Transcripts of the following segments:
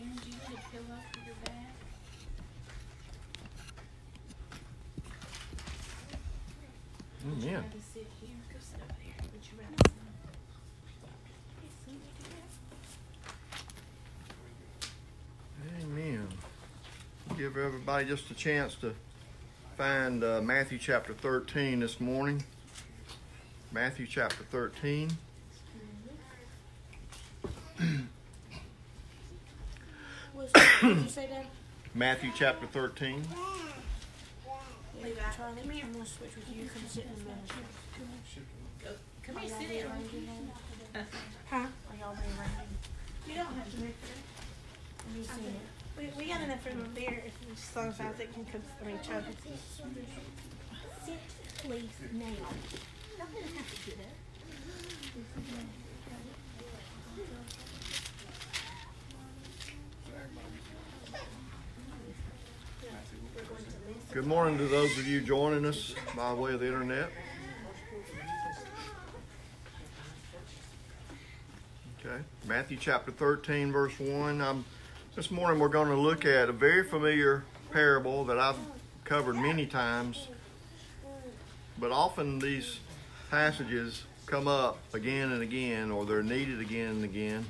Do you need a pillow for your back? Mm, yeah. Rather sit here. Go sit over there. Would you rather sit? Amen. Give everybody just a chance to find uh, Matthew chapter 13 this morning. Matthew chapter 13. What's- What did you say, Dad? Matthew chapter 13. Levi, Charlie, I'm gonna switch with you. Come sit in the middle. Go. Come here, sit down. Huh? Are y'all rearranging? You don't have to make. Let me see it. We, we got enough room up there if we as long as Isaac can come, I mean, Chuck. Sit, please, now. Not gonna have to do that. Good morning to those of you joining us by way of the internet. Okay, Matthew chapter 13, verse 1. Um, this morning we're going to look at a very familiar parable that I've covered many times, but often these passages come up again and again, or they're needed again and again,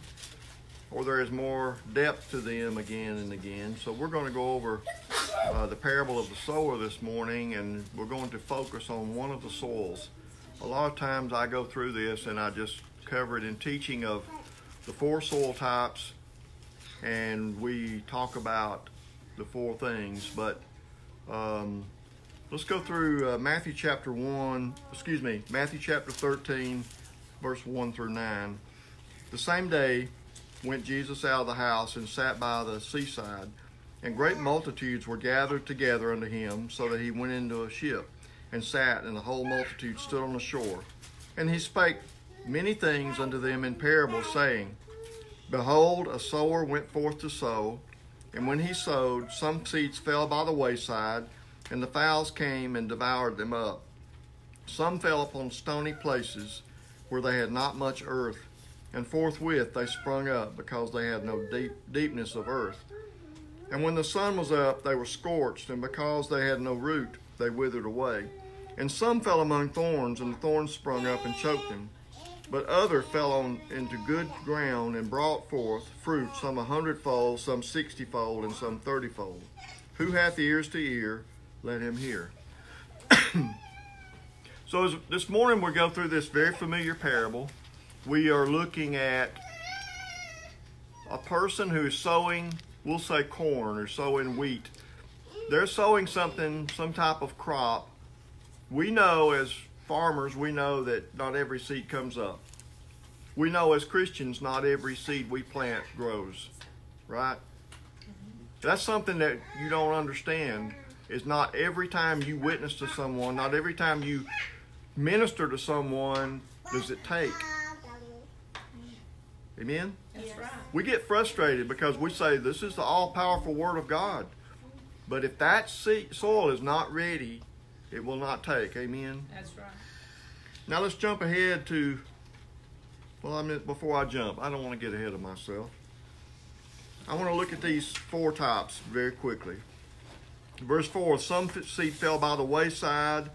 or there is more depth to them again and again. So we're going to go over uh, the parable of the sower this morning, and we're going to focus on one of the soils. A lot of times I go through this and I just cover it in teaching of the four soil types, and we talk about the four things. But um, let's go through uh, Matthew chapter 1, excuse me, Matthew chapter 13, verse 1 through 9. The same day went Jesus out of the house and sat by the seaside. And great multitudes were gathered together unto him, so that he went into a ship and sat, and the whole multitude stood on the shore. And he spake many things unto them in parables, saying, Behold, a sower went forth to sow, and when he sowed, some seeds fell by the wayside, and the fowls came and devoured them up. Some fell upon stony places, where they had not much earth, and forthwith they sprung up, because they had no deep, deepness of earth. And when the sun was up, they were scorched, and because they had no root, they withered away. And some fell among thorns, and the thorns sprung up and choked them. But other fell on into good ground and brought forth fruit, some a hundredfold, some sixtyfold, and some thirtyfold. Who hath ears to hear, let him hear. so as, this morning we go through this very familiar parable. We are looking at a person who is sowing we'll say corn or sowing wheat. They're sowing something, some type of crop. We know as farmers, we know that not every seed comes up. We know as Christians, not every seed we plant grows, right? That's something that you don't understand. Is not every time you witness to someone, not every time you minister to someone, does it take. Amen? That's right. We get frustrated because we say this is the all powerful Word of God. But if that seed, soil is not ready, it will not take. Amen. That's right. Now let's jump ahead to. Well, I mean, before I jump, I don't want to get ahead of myself. I want to look at these four types very quickly. Verse 4 Some seed fell by the wayside,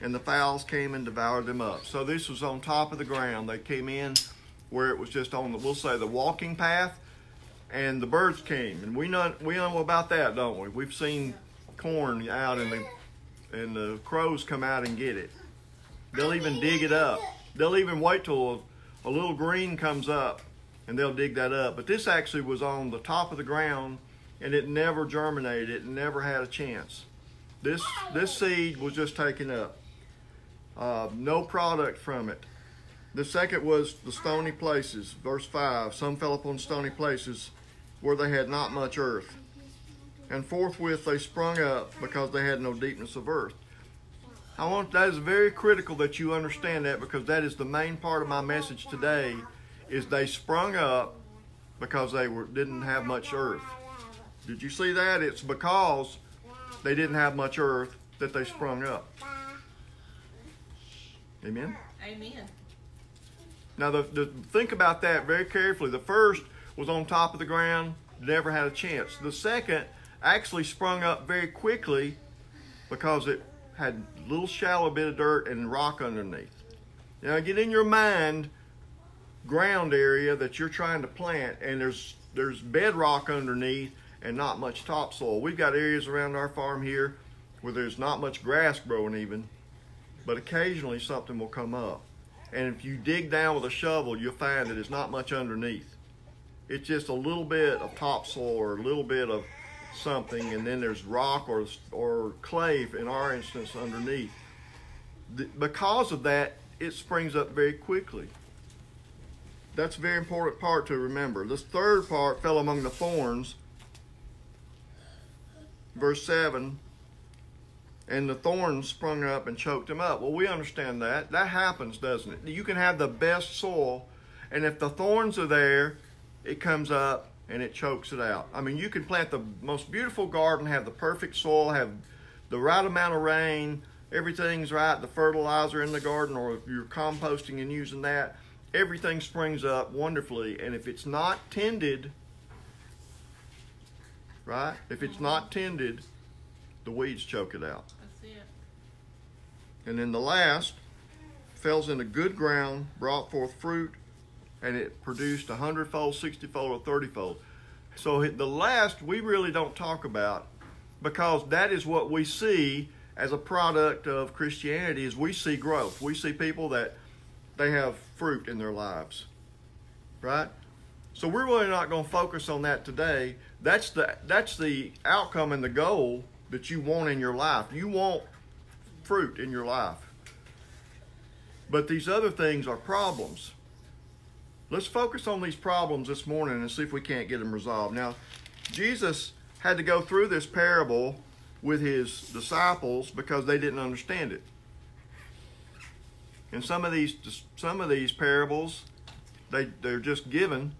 and the fowls came and devoured them up. So this was on top of the ground. They came in where it was just on the we'll say the walking path and the birds came. And we know we know about that don't we? We've seen corn out and the and the crows come out and get it. They'll even dig it up. They'll even wait till a, a little green comes up and they'll dig that up. But this actually was on the top of the ground and it never germinated. It never had a chance. This this seed was just taken up. Uh, no product from it the second was the stony places, verse 5. Some fell upon stony places where they had not much earth. And forthwith they sprung up because they had no deepness of earth. I want that is very critical that you understand that because that is the main part of my message today is they sprung up because they were didn't have much earth. Did you see that? It's because they didn't have much earth that they sprung up. Amen. Amen. Now, the, the, think about that very carefully. The first was on top of the ground. never had a chance. The second actually sprung up very quickly because it had a little shallow bit of dirt and rock underneath. Now get in your mind ground area that you're trying to plant and there's there's bedrock underneath and not much topsoil. We've got areas around our farm here where there's not much grass growing even, but occasionally something will come up. And if you dig down with a shovel, you'll find that it's not much underneath. It's just a little bit of topsoil or a little bit of something, and then there's rock or, or clay, in our instance, underneath. The, because of that, it springs up very quickly. That's a very important part to remember. This third part fell among the thorns. Verse 7 and the thorns sprung up and choked him up. Well, we understand that. That happens, doesn't it? You can have the best soil, and if the thorns are there, it comes up and it chokes it out. I mean, you can plant the most beautiful garden, have the perfect soil, have the right amount of rain, everything's right, the fertilizer in the garden, or if you're composting and using that, everything springs up wonderfully. And if it's not tended, right? If it's not tended, the weeds choke it out. And then the last fells into good ground, brought forth fruit, and it produced a hundredfold, sixtyfold, or thirtyfold. So the last we really don't talk about because that is what we see as a product of Christianity is we see growth. We see people that they have fruit in their lives. Right? So we're really not going to focus on that today. That's the that's the outcome and the goal that you want in your life. You want fruit in your life. But these other things are problems. Let's focus on these problems this morning and see if we can't get them resolved. Now, Jesus had to go through this parable with his disciples because they didn't understand it. And some of these some of these parables they they're just given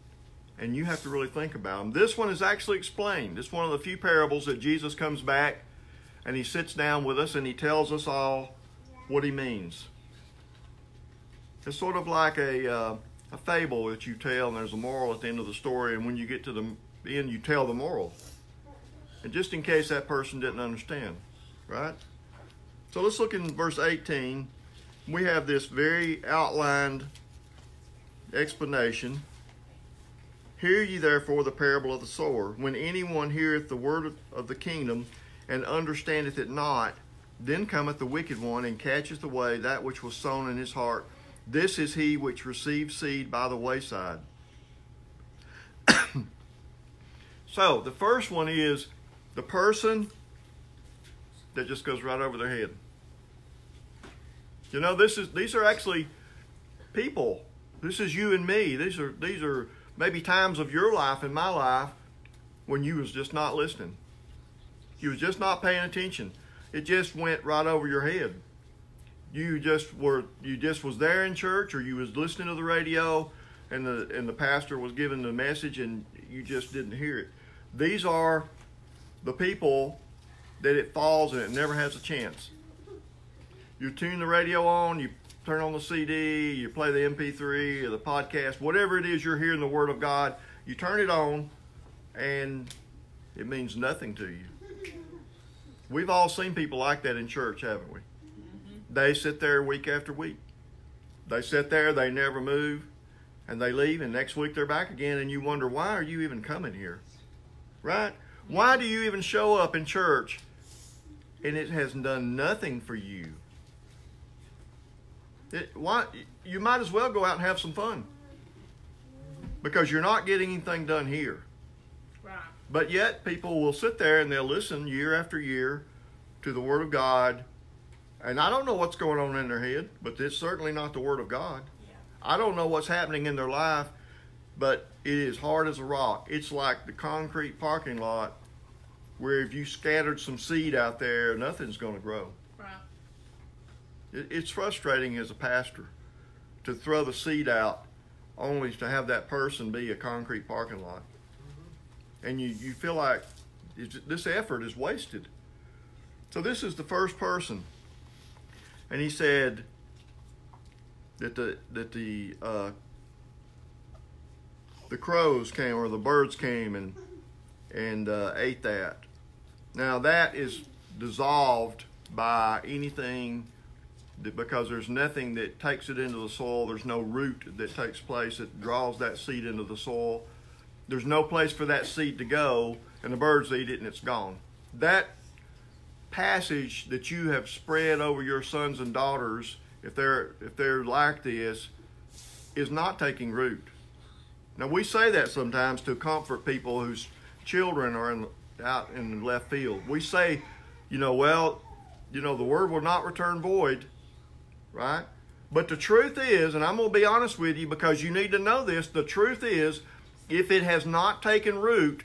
and you have to really think about them. This one is actually explained. It's one of the few parables that Jesus comes back and he sits down with us and he tells us all what he means. It's sort of like a uh, a fable that you tell, and there's a moral at the end of the story, and when you get to the end, you tell the moral. And just in case that person didn't understand, right? So let's look in verse 18. We have this very outlined explanation. Hear ye therefore the parable of the sower. When anyone heareth the word of the kingdom and understandeth it not, then cometh the wicked one and catcheth away that which was sown in his heart. This is he which received seed by the wayside. so the first one is the person that just goes right over their head. You know, this is these are actually people. This is you and me. These are these are maybe times of your life and my life when you was just not listening. You was just not paying attention. It just went right over your head. You just were you just was there in church or you was listening to the radio and the and the pastor was giving the message and you just didn't hear it. These are the people that it falls and it never has a chance. You tune the radio on, you turn on the CD, you play the MP3 or the podcast, whatever it is you're hearing the Word of God, you turn it on and it means nothing to you. We've all seen people like that in church, haven't we? Mm-hmm. They sit there week after week. They sit there, they never move, and they leave, and next week they're back again, and you wonder, why are you even coming here? Right? Why do you even show up in church and it has done nothing for you? It, why, you might as well go out and have some fun because you're not getting anything done here. But yet, people will sit there and they'll listen year after year to the Word of God. And I don't know what's going on in their head, but it's certainly not the Word of God. Yeah. I don't know what's happening in their life, but it is hard as a rock. It's like the concrete parking lot where if you scattered some seed out there, nothing's going to grow. Right. It, it's frustrating as a pastor to throw the seed out only to have that person be a concrete parking lot. And you, you feel like this effort is wasted. So this is the first person. And he said that the that the uh, the crows came or the birds came and and uh, ate that. Now that is dissolved by anything that, because there's nothing that takes it into the soil. There's no root that takes place that draws that seed into the soil. There's no place for that seed to go, and the birds eat it and it's gone. That passage that you have spread over your sons and daughters, if they're if they're like this, is not taking root. Now we say that sometimes to comfort people whose children are in, out in the left field. We say, you know, well, you know, the word will not return void, right? But the truth is, and I'm going to be honest with you because you need to know this, the truth is, if it has not taken root,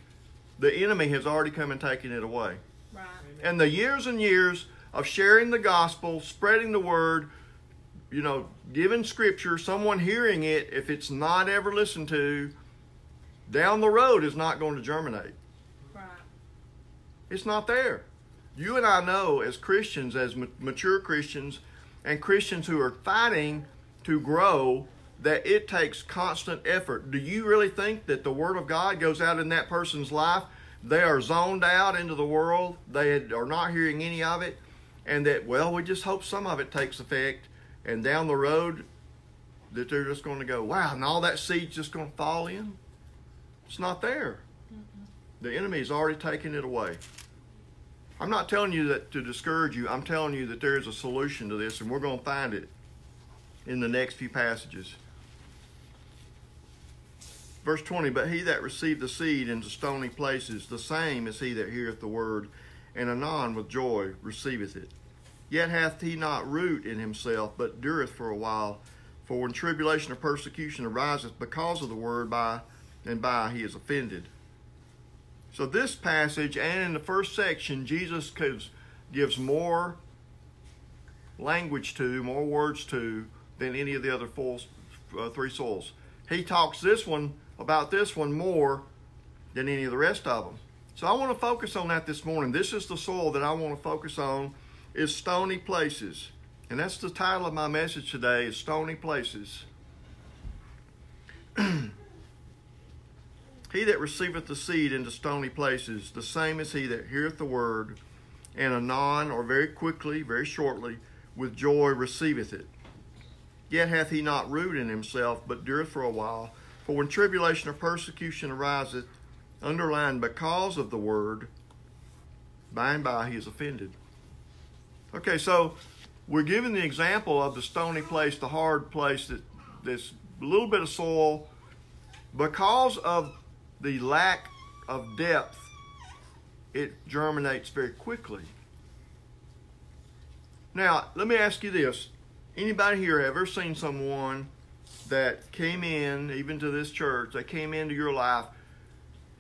the enemy has already come and taken it away. Right. And the years and years of sharing the gospel, spreading the word, you know, giving scripture, someone hearing it, if it's not ever listened to, down the road is not going to germinate. Right. It's not there. You and I know as Christians, as mature Christians, and Christians who are fighting to grow, that it takes constant effort. Do you really think that the Word of God goes out in that person's life? They are zoned out into the world, they are not hearing any of it, and that, well, we just hope some of it takes effect, and down the road, that they're just going to go, wow, and all that seed's just going to fall in? It's not there. Mm-hmm. The enemy has already taken it away. I'm not telling you that to discourage you. I'm telling you that there is a solution to this, and we're going to find it in the next few passages. Verse 20 But he that received the seed into stony places, the same is he that heareth the word, and anon with joy receiveth it. Yet hath he not root in himself, but dureth for a while. For when tribulation or persecution ariseth because of the word, by and by he is offended. So this passage and in the first section, Jesus gives, more language to, more words to, than any of the other four, uh, three souls. He talks this one about this one more than any of the rest of them. So I want to focus on that this morning. This is the soil that I want to focus on is stony places. And that's the title of my message today is stony places. He that receiveth the seed into stony places, the same is he that heareth the word, and anon, or very quickly, very shortly, with joy receiveth it. Yet hath he not root in himself, but dureth for a while. For when tribulation or persecution ariseth, underlined because of the word, by and by he is offended. Okay, so we're given the example of the stony place, the hard place that this little bit of soil, because of the lack of depth, it germinates very quickly. Now, let me ask you this. Anybody here ever seen someone that came in, even to this church, that came into your life,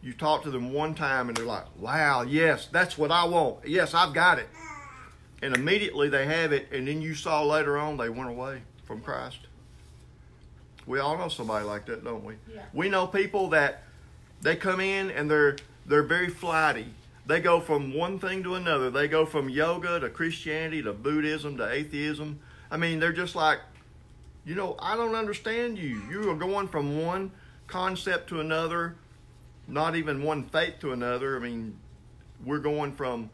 you talked to them one time and they're like, wow, yes, that's what I want. Yes, I've got it. And immediately they have it, and then you saw later on they went away from Christ. We all know somebody like that, don't we? Yeah. We know people that they come in and they're they're very flighty. They go from one thing to another. They go from yoga to Christianity to Buddhism to atheism. I mean, they're just like, you know, I don't understand you. You are going from one concept to another, not even one faith to another. I mean, we're going from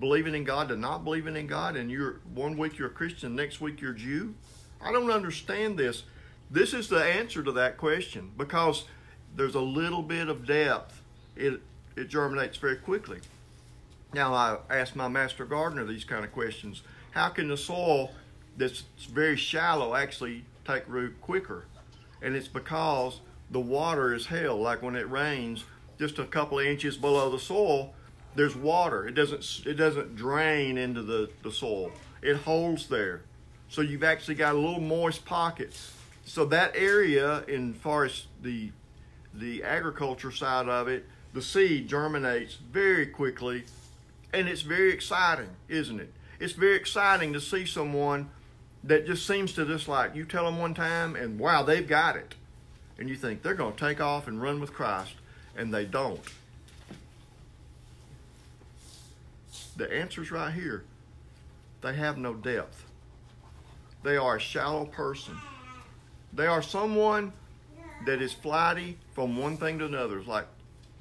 believing in God to not believing in God, and you're one week you're a Christian, next week you're Jew. I don't understand this. This is the answer to that question because there's a little bit of depth. It it germinates very quickly. Now I ask my master gardener these kind of questions. How can the soil that's very shallow actually take root quicker? And it's because the water is held. Like when it rains, just a couple of inches below the soil, there's water. It doesn't it doesn't drain into the, the soil. It holds there. So you've actually got a little moist pocket. So that area, in far as the the agriculture side of it, the seed germinates very quickly, and it's very exciting, isn't it? It's very exciting to see someone that just seems to just like you tell them one time, and wow, they've got it, and you think they're going to take off and run with Christ, and they don't. The answer's right here. They have no depth. They are a shallow person. They are someone that is flighty from one thing to another. It's like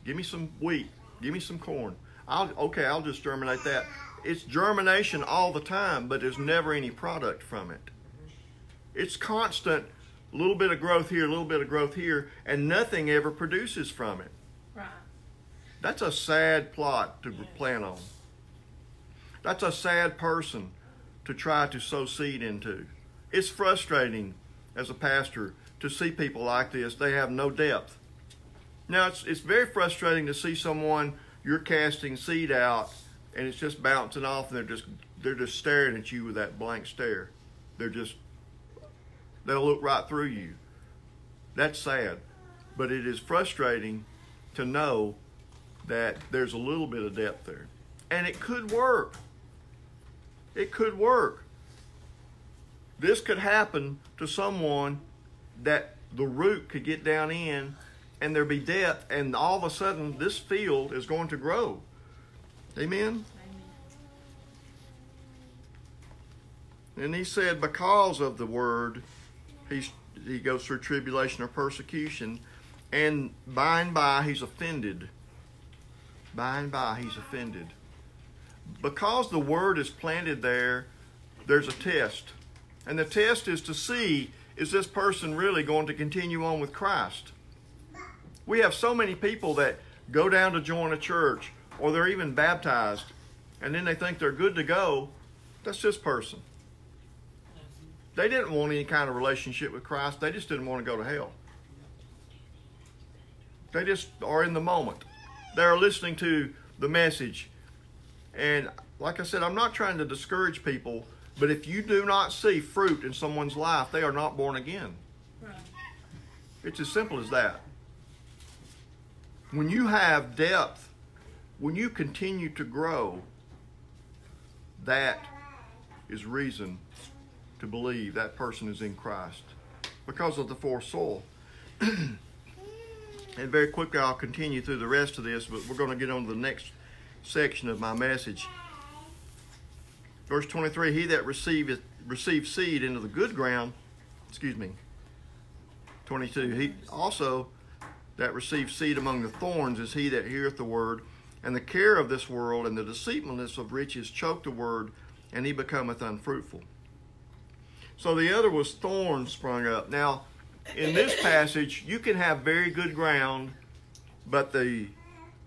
Give me some wheat. Give me some corn. I'll okay, I'll just germinate that. It's germination all the time, but there's never any product from it. It's constant, a little bit of growth here, a little bit of growth here, and nothing ever produces from it. Right. That's a sad plot to plan on. That's a sad person to try to sow seed into. It's frustrating as a pastor to see people like this. They have no depth. Now, it's, it's very frustrating to see someone you're casting seed out and it's just bouncing off and they're just they're just staring at you with that blank stare. They're just they'll look right through you. That's sad. But it is frustrating to know that there's a little bit of depth there. And it could work. It could work. This could happen to someone that the root could get down in and there be depth, and all of a sudden this field is going to grow. Amen? Amen. And he said, because of the word, he's, he goes through tribulation or persecution, and by and by he's offended. By and by he's offended. Because the word is planted there, there's a test. And the test is to see is this person really going to continue on with Christ? We have so many people that go down to join a church or they're even baptized and then they think they're good to go. That's this person. They didn't want any kind of relationship with Christ. They just didn't want to go to hell. They just are in the moment. They're listening to the message. And like I said, I'm not trying to discourage people, but if you do not see fruit in someone's life, they are not born again. Right. It's as simple as that. When you have depth, when you continue to grow, that is reason to believe that person is in Christ because of the forced soil. and very quickly, I'll continue through the rest of this, but we're going to get on to the next section of my message. Verse 23 He that receiveth, receives seed into the good ground, excuse me, 22, he also that receives seed among the thorns is he that heareth the word, and the care of this world and the deceitfulness of riches choke the word, and he becometh unfruitful. So the other was thorns sprung up. Now, in this passage, you can have very good ground, but the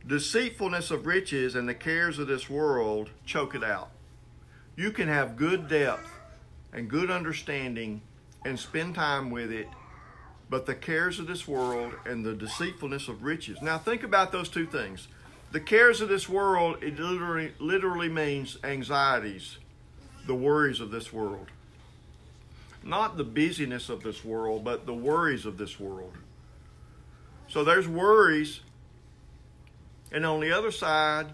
deceitfulness of riches and the cares of this world choke it out. You can have good depth and good understanding and spend time with it, but the cares of this world and the deceitfulness of riches. Now, think about those two things. The cares of this world, it literally, literally means anxieties, the worries of this world. Not the busyness of this world, but the worries of this world. So there's worries, and on the other side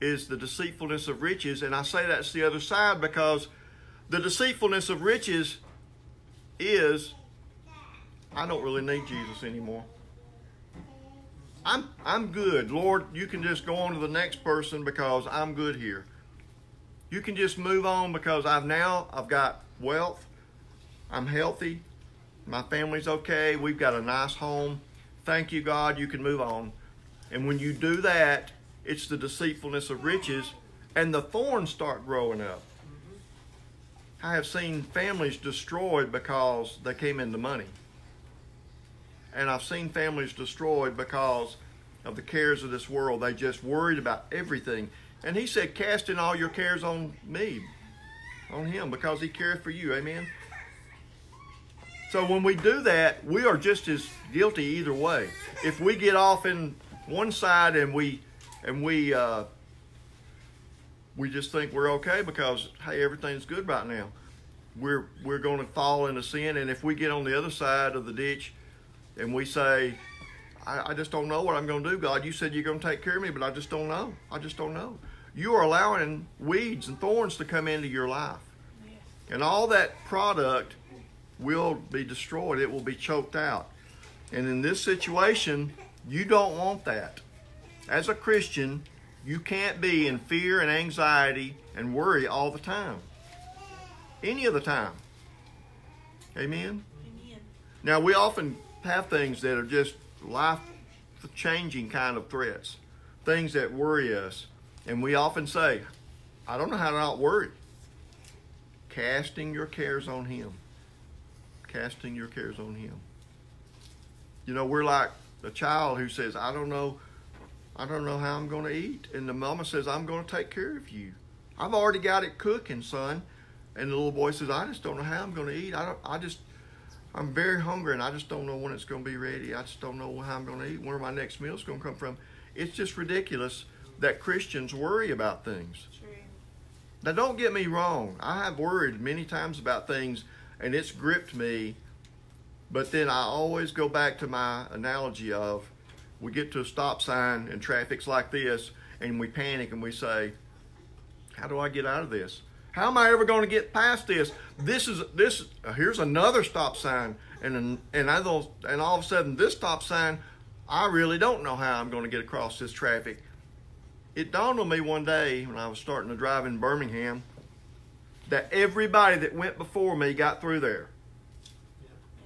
is the deceitfulness of riches. And I say that's the other side because the deceitfulness of riches is I don't really need Jesus anymore. I'm I'm good. Lord, you can just go on to the next person because I'm good here. You can just move on because I've now I've got wealth. I'm healthy. My family's okay. We've got a nice home. Thank you, God. You can move on. And when you do that, it's the deceitfulness of riches, and the thorns start growing up. I have seen families destroyed because they came into money. And I've seen families destroyed because of the cares of this world. They just worried about everything. And he said, Casting all your cares on me, on him, because he cared for you. Amen. So when we do that, we are just as guilty either way. If we get off in one side and we and we uh, we just think we're okay because hey everything's good right now, we're we're going to fall into sin. And if we get on the other side of the ditch and we say, I, I just don't know what I'm going to do, God. You said you're going to take care of me, but I just don't know. I just don't know. You are allowing weeds and thorns to come into your life, and all that product will be destroyed. It will be choked out. And in this situation, you don't want that. As a Christian, you can't be in fear and anxiety and worry all the time. Any of the time. Amen? Amen. Now, we often have things that are just life changing kind of threats, things that worry us. And we often say, I don't know how to not worry. Casting your cares on Him. Casting your cares on Him. You know, we're like a child who says, I don't know, I don't know how I'm going to eat. And the mama says, I'm going to take care of you. I've already got it cooking, son. And the little boy says, I just don't know how I'm going to eat. I don't, I just, I'm very hungry and I just don't know when it's going to be ready. I just don't know how I'm going to eat, where my next meal is going to come from. It's just ridiculous that Christians worry about things. True. Now, don't get me wrong. I have worried many times about things and it's gripped me. But then I always go back to my analogy of we get to a stop sign and traffic's like this and we panic and we say, How do I get out of this? How am I ever going to get past this? This is this. Here's another stop sign, and and I don't, and all of a sudden this stop sign, I really don't know how I'm going to get across this traffic. It dawned on me one day when I was starting to drive in Birmingham that everybody that went before me got through there.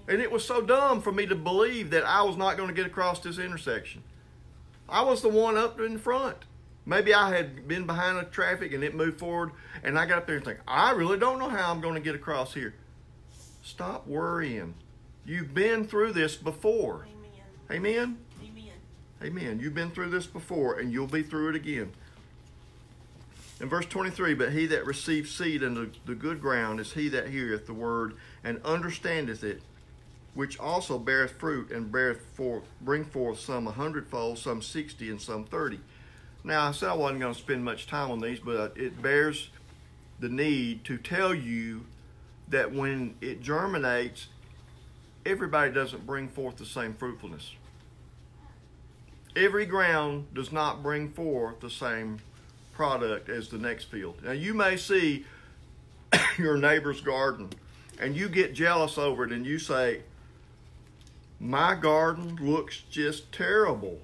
And it was so dumb for me to believe that I was not going to get across this intersection. I was the one up in front. Maybe I had been behind the traffic and it moved forward, and I got up there and think, I really don't know how I'm going to get across here. Stop worrying. You've been through this before. Amen. Amen? Amen. Amen. You've been through this before, and you'll be through it again. In verse 23, but he that receives seed into the good ground is he that heareth the word and understandeth it, which also beareth fruit and beareth forth, bring forth some a hundredfold, some sixty, and some thirty. Now, I said I wasn't going to spend much time on these, but it bears the need to tell you that when it germinates, everybody doesn't bring forth the same fruitfulness. Every ground does not bring forth the same product as the next field. Now, you may see your neighbor's garden and you get jealous over it and you say, My garden looks just terrible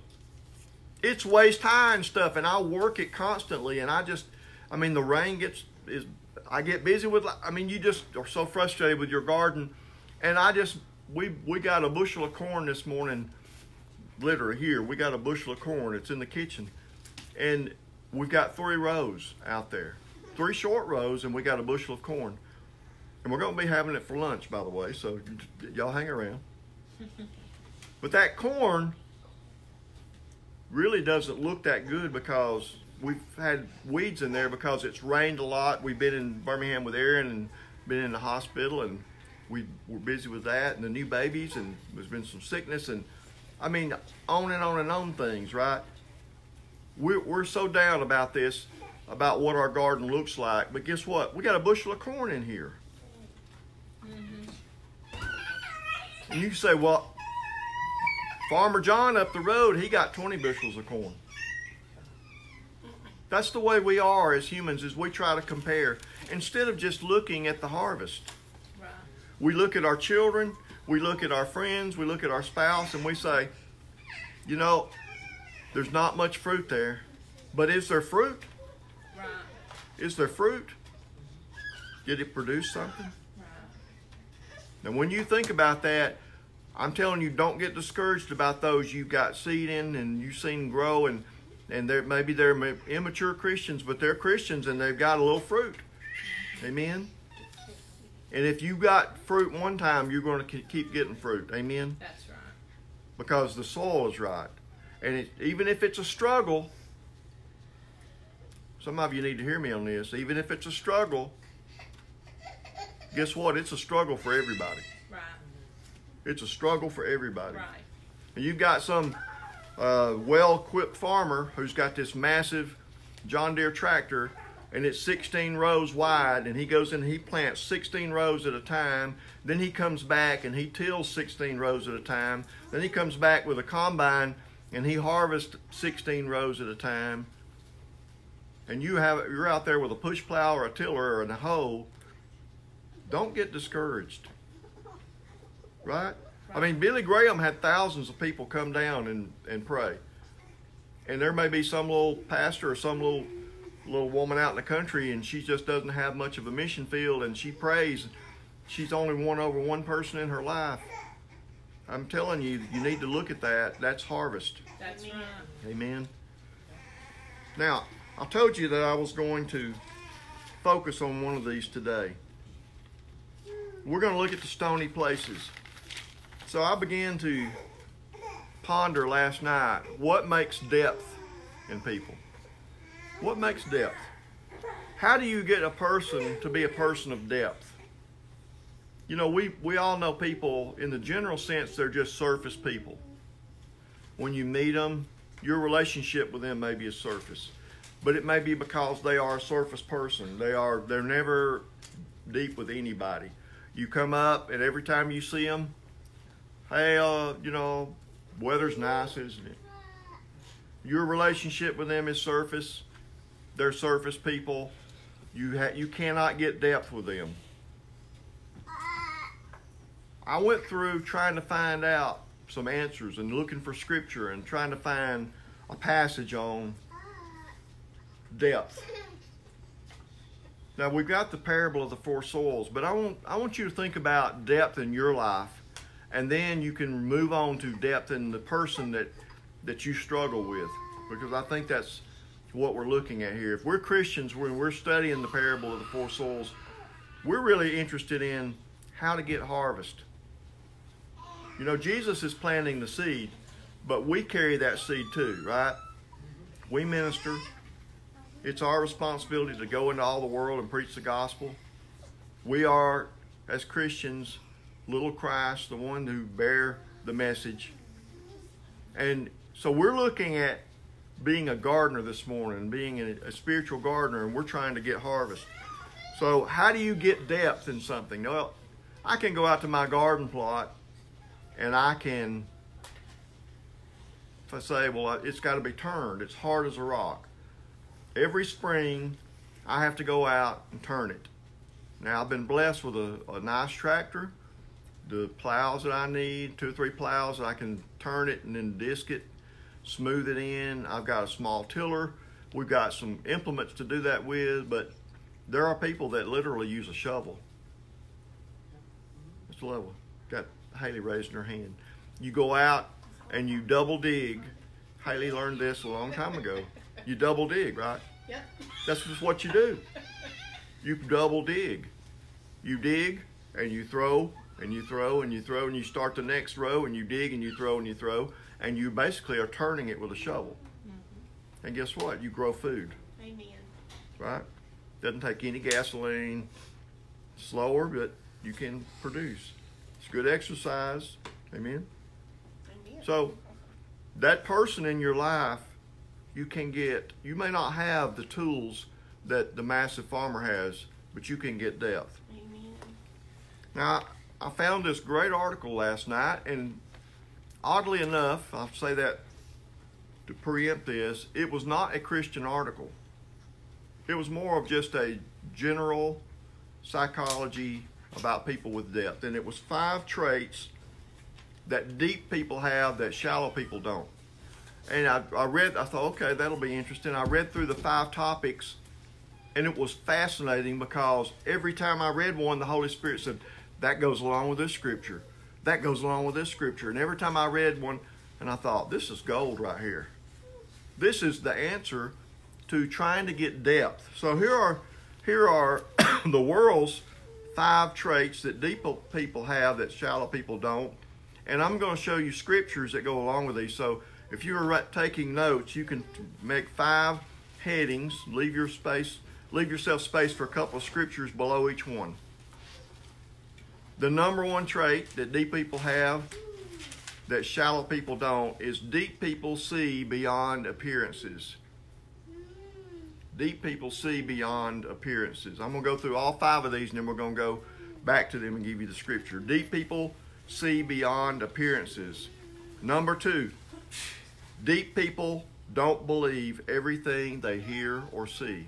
it's waist high and stuff, and I work it constantly. And I just, I mean, the rain gets is. I get busy with. I mean, you just are so frustrated with your garden, and I just we we got a bushel of corn this morning. Literally here, we got a bushel of corn. It's in the kitchen, and we've got three rows out there, three short rows, and we got a bushel of corn. And we're going to be having it for lunch, by the way. So y'all hang around. but that corn really doesn't look that good because we've had weeds in there because it's rained a lot. We've been in Birmingham with Aaron and been in the hospital and we were busy with that and the new babies and there's been some sickness and I mean on and on and on things, right? We're, we're so down about this, about what our garden looks like, but guess what? We got a bushel of corn in here. And you say, well, Farmer John up the road, he got 20 bushels of corn. That's the way we are as humans is we try to compare instead of just looking at the harvest. Right. We look at our children, we look at our friends, we look at our spouse and we say, you know, there's not much fruit there. But is there fruit? Right. Is there fruit? Did it produce something? Right. Now, when you think about that, I'm telling you, don't get discouraged about those you've got seed in and you've seen grow, and and they're, maybe they're immature Christians, but they're Christians and they've got a little fruit. Amen. And if you got fruit one time, you're going to keep getting fruit. Amen. That's right. Because the soil is right, and it, even if it's a struggle, some of you need to hear me on this. Even if it's a struggle, guess what? It's a struggle for everybody. It's a struggle for everybody. Right. And you've got some uh, well-equipped farmer who's got this massive John Deere tractor, and it's 16 rows wide, and he goes in and he plants 16 rows at a time. Then he comes back and he tills 16 rows at a time. Then he comes back with a combine and he harvests 16 rows at a time. And you have you're out there with a push plow or a tiller or a hoe. Don't get discouraged right? I mean, Billy Graham had thousands of people come down and, and pray. And there may be some little pastor or some little little woman out in the country and she just doesn't have much of a mission field and she prays. She's only won over one person in her life. I'm telling you, you need to look at that. That's harvest. That's right. Amen. Now, I told you that I was going to focus on one of these today. We're going to look at the stony places. So I began to ponder last night what makes depth in people? What makes depth? How do you get a person to be a person of depth? You know, we, we all know people, in the general sense, they're just surface people. When you meet them, your relationship with them may be a surface, but it may be because they are a surface person. They are they're never deep with anybody. You come up and every time you see them, hey, uh, you know, weather's nice, isn't it? Your relationship with them is surface. They're surface people. You ha- you cannot get depth with them. I went through trying to find out some answers and looking for scripture and trying to find a passage on depth. Now we've got the parable of the four soils, but I want I want you to think about depth in your life, and then you can move on to depth in the person that that you struggle with, because I think that's what we're looking at here. If we're Christians, when we're studying the parable of the four souls we're really interested in how to get harvest. You know, Jesus is planting the seed, but we carry that seed too, right? We minister. It's our responsibility to go into all the world and preach the gospel. We are, as Christians, little Christ, the one who bear the message. And so we're looking at being a gardener this morning, being a, a spiritual gardener, and we're trying to get harvest. So, how do you get depth in something? Well, I can go out to my garden plot and I can, if I say, well, it's got to be turned, it's hard as a rock. Every spring, I have to go out and turn it. Now, I've been blessed with a, a nice tractor, the plows that I need, two or three plows that I can turn it and then disc it, smooth it in. I've got a small tiller. We've got some implements to do that with, but there are people that literally use a shovel. Mr. Level, got Haley raising her hand. You go out and you double dig. Haley learned this a long time ago. You double dig, right? Yep. That's just what you do. You double dig. You dig and you throw and you throw and you throw and you start the next row and you dig and you throw and you throw and you basically are turning it with a shovel. Mm-hmm. And guess what? You grow food, Amen. right? Doesn't take any gasoline. Slower, but you can produce. It's good exercise. Amen. Amen. So that person in your life, you can get. You may not have the tools that the massive farmer has, but you can get depth. Amen. Now, I found this great article last night, and oddly enough, I'll say that to preempt this, it was not a Christian article. It was more of just a general psychology about people with depth, and it was five traits that deep people have that shallow people don't. And I, I read, I thought, okay, that'll be interesting. I read through the five topics, and it was fascinating because every time I read one, the Holy Spirit said, that goes along with this scripture. That goes along with this scripture. And every time I read one, and I thought, this is gold right here. This is the answer to trying to get depth. So here are here are the world's five traits that deep people have that shallow people don't. And I'm going to show you scriptures that go along with these. So if you are taking notes, you can make five headings, leave your space, leave yourself space for a couple of scriptures below each one. The number one trait that deep people have that shallow people don't is deep people see beyond appearances. Deep people see beyond appearances. I'm going to go through all five of these and then we're going to go back to them and give you the scripture. Deep people see beyond appearances. Number two, deep people don't believe everything they hear or see.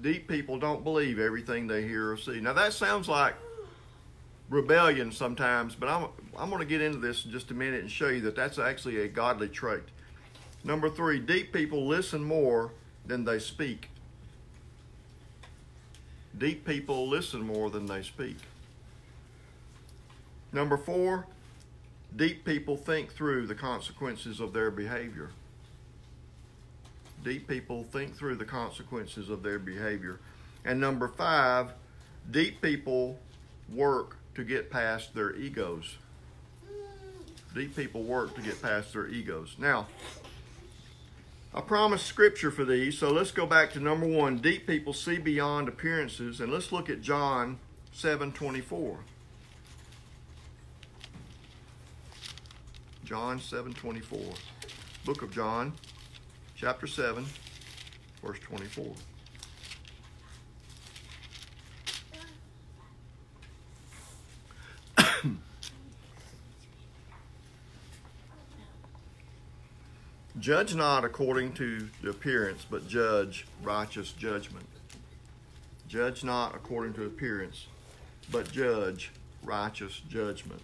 Deep people don't believe everything they hear or see. Now that sounds like rebellion sometimes, but I'm, I'm going to get into this in just a minute and show you that that's actually a godly trait. Number three, deep people listen more than they speak. Deep people listen more than they speak. Number four, deep people think through the consequences of their behavior. Deep people think through the consequences of their behavior. And number five, deep people work to get past their egos. Deep people work to get past their egos. Now, I promised scripture for these, so let's go back to number one. Deep people see beyond appearances, and let's look at John 7 24. John 7 24. Book of John, chapter 7, verse 24. Judge not according to the appearance, but judge righteous judgment. Judge not according to appearance, but judge righteous judgment.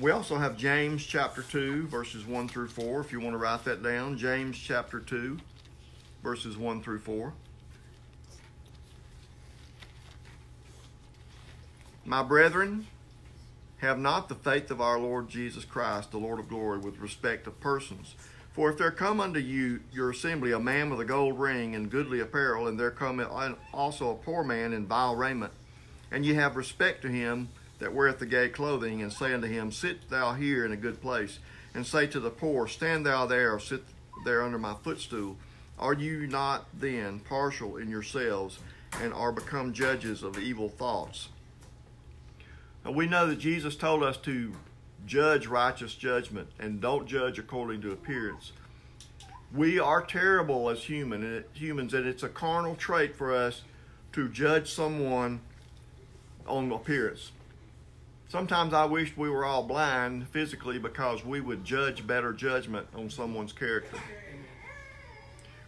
We also have James chapter 2, verses 1 through 4, if you want to write that down. James chapter 2, verses 1 through 4. My brethren, have not the faith of our Lord Jesus Christ, the Lord of glory, with respect of persons. For if there come unto you your assembly a man with a gold ring and goodly apparel, and there come also a poor man in vile raiment, and ye have respect to him that weareth the gay clothing, and say unto him, Sit thou here in a good place, and say to the poor, Stand thou there, or sit there under my footstool, are you not then partial in yourselves, and are become judges of evil thoughts? And we know that Jesus told us to judge righteous judgment and don't judge according to appearance. We are terrible as human, humans, and it's a carnal trait for us to judge someone on appearance. Sometimes I wish we were all blind physically because we would judge better judgment on someone's character.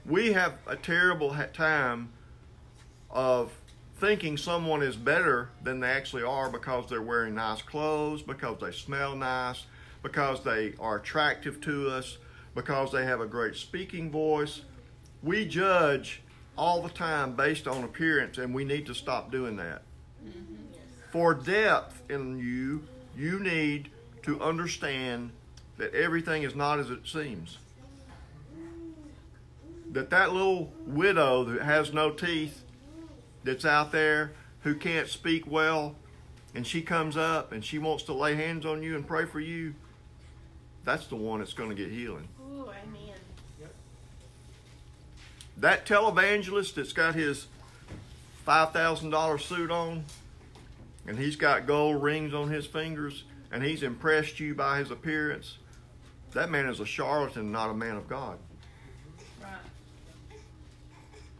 We have a terrible time of thinking someone is better than they actually are because they're wearing nice clothes, because they smell nice, because they are attractive to us, because they have a great speaking voice. We judge all the time based on appearance, and we need to stop doing that. Mm-hmm. For depth in you, you need to understand that everything is not as it seems. That that little widow that has no teeth that's out there who can't speak well and she comes up and she wants to lay hands on you and pray for you, that's the one that's going to get healing. Ooh, amen. That televangelist that's got his $5,000 suit on and he's got gold rings on his fingers and he's impressed you by his appearance, that man is a charlatan, not a man of God.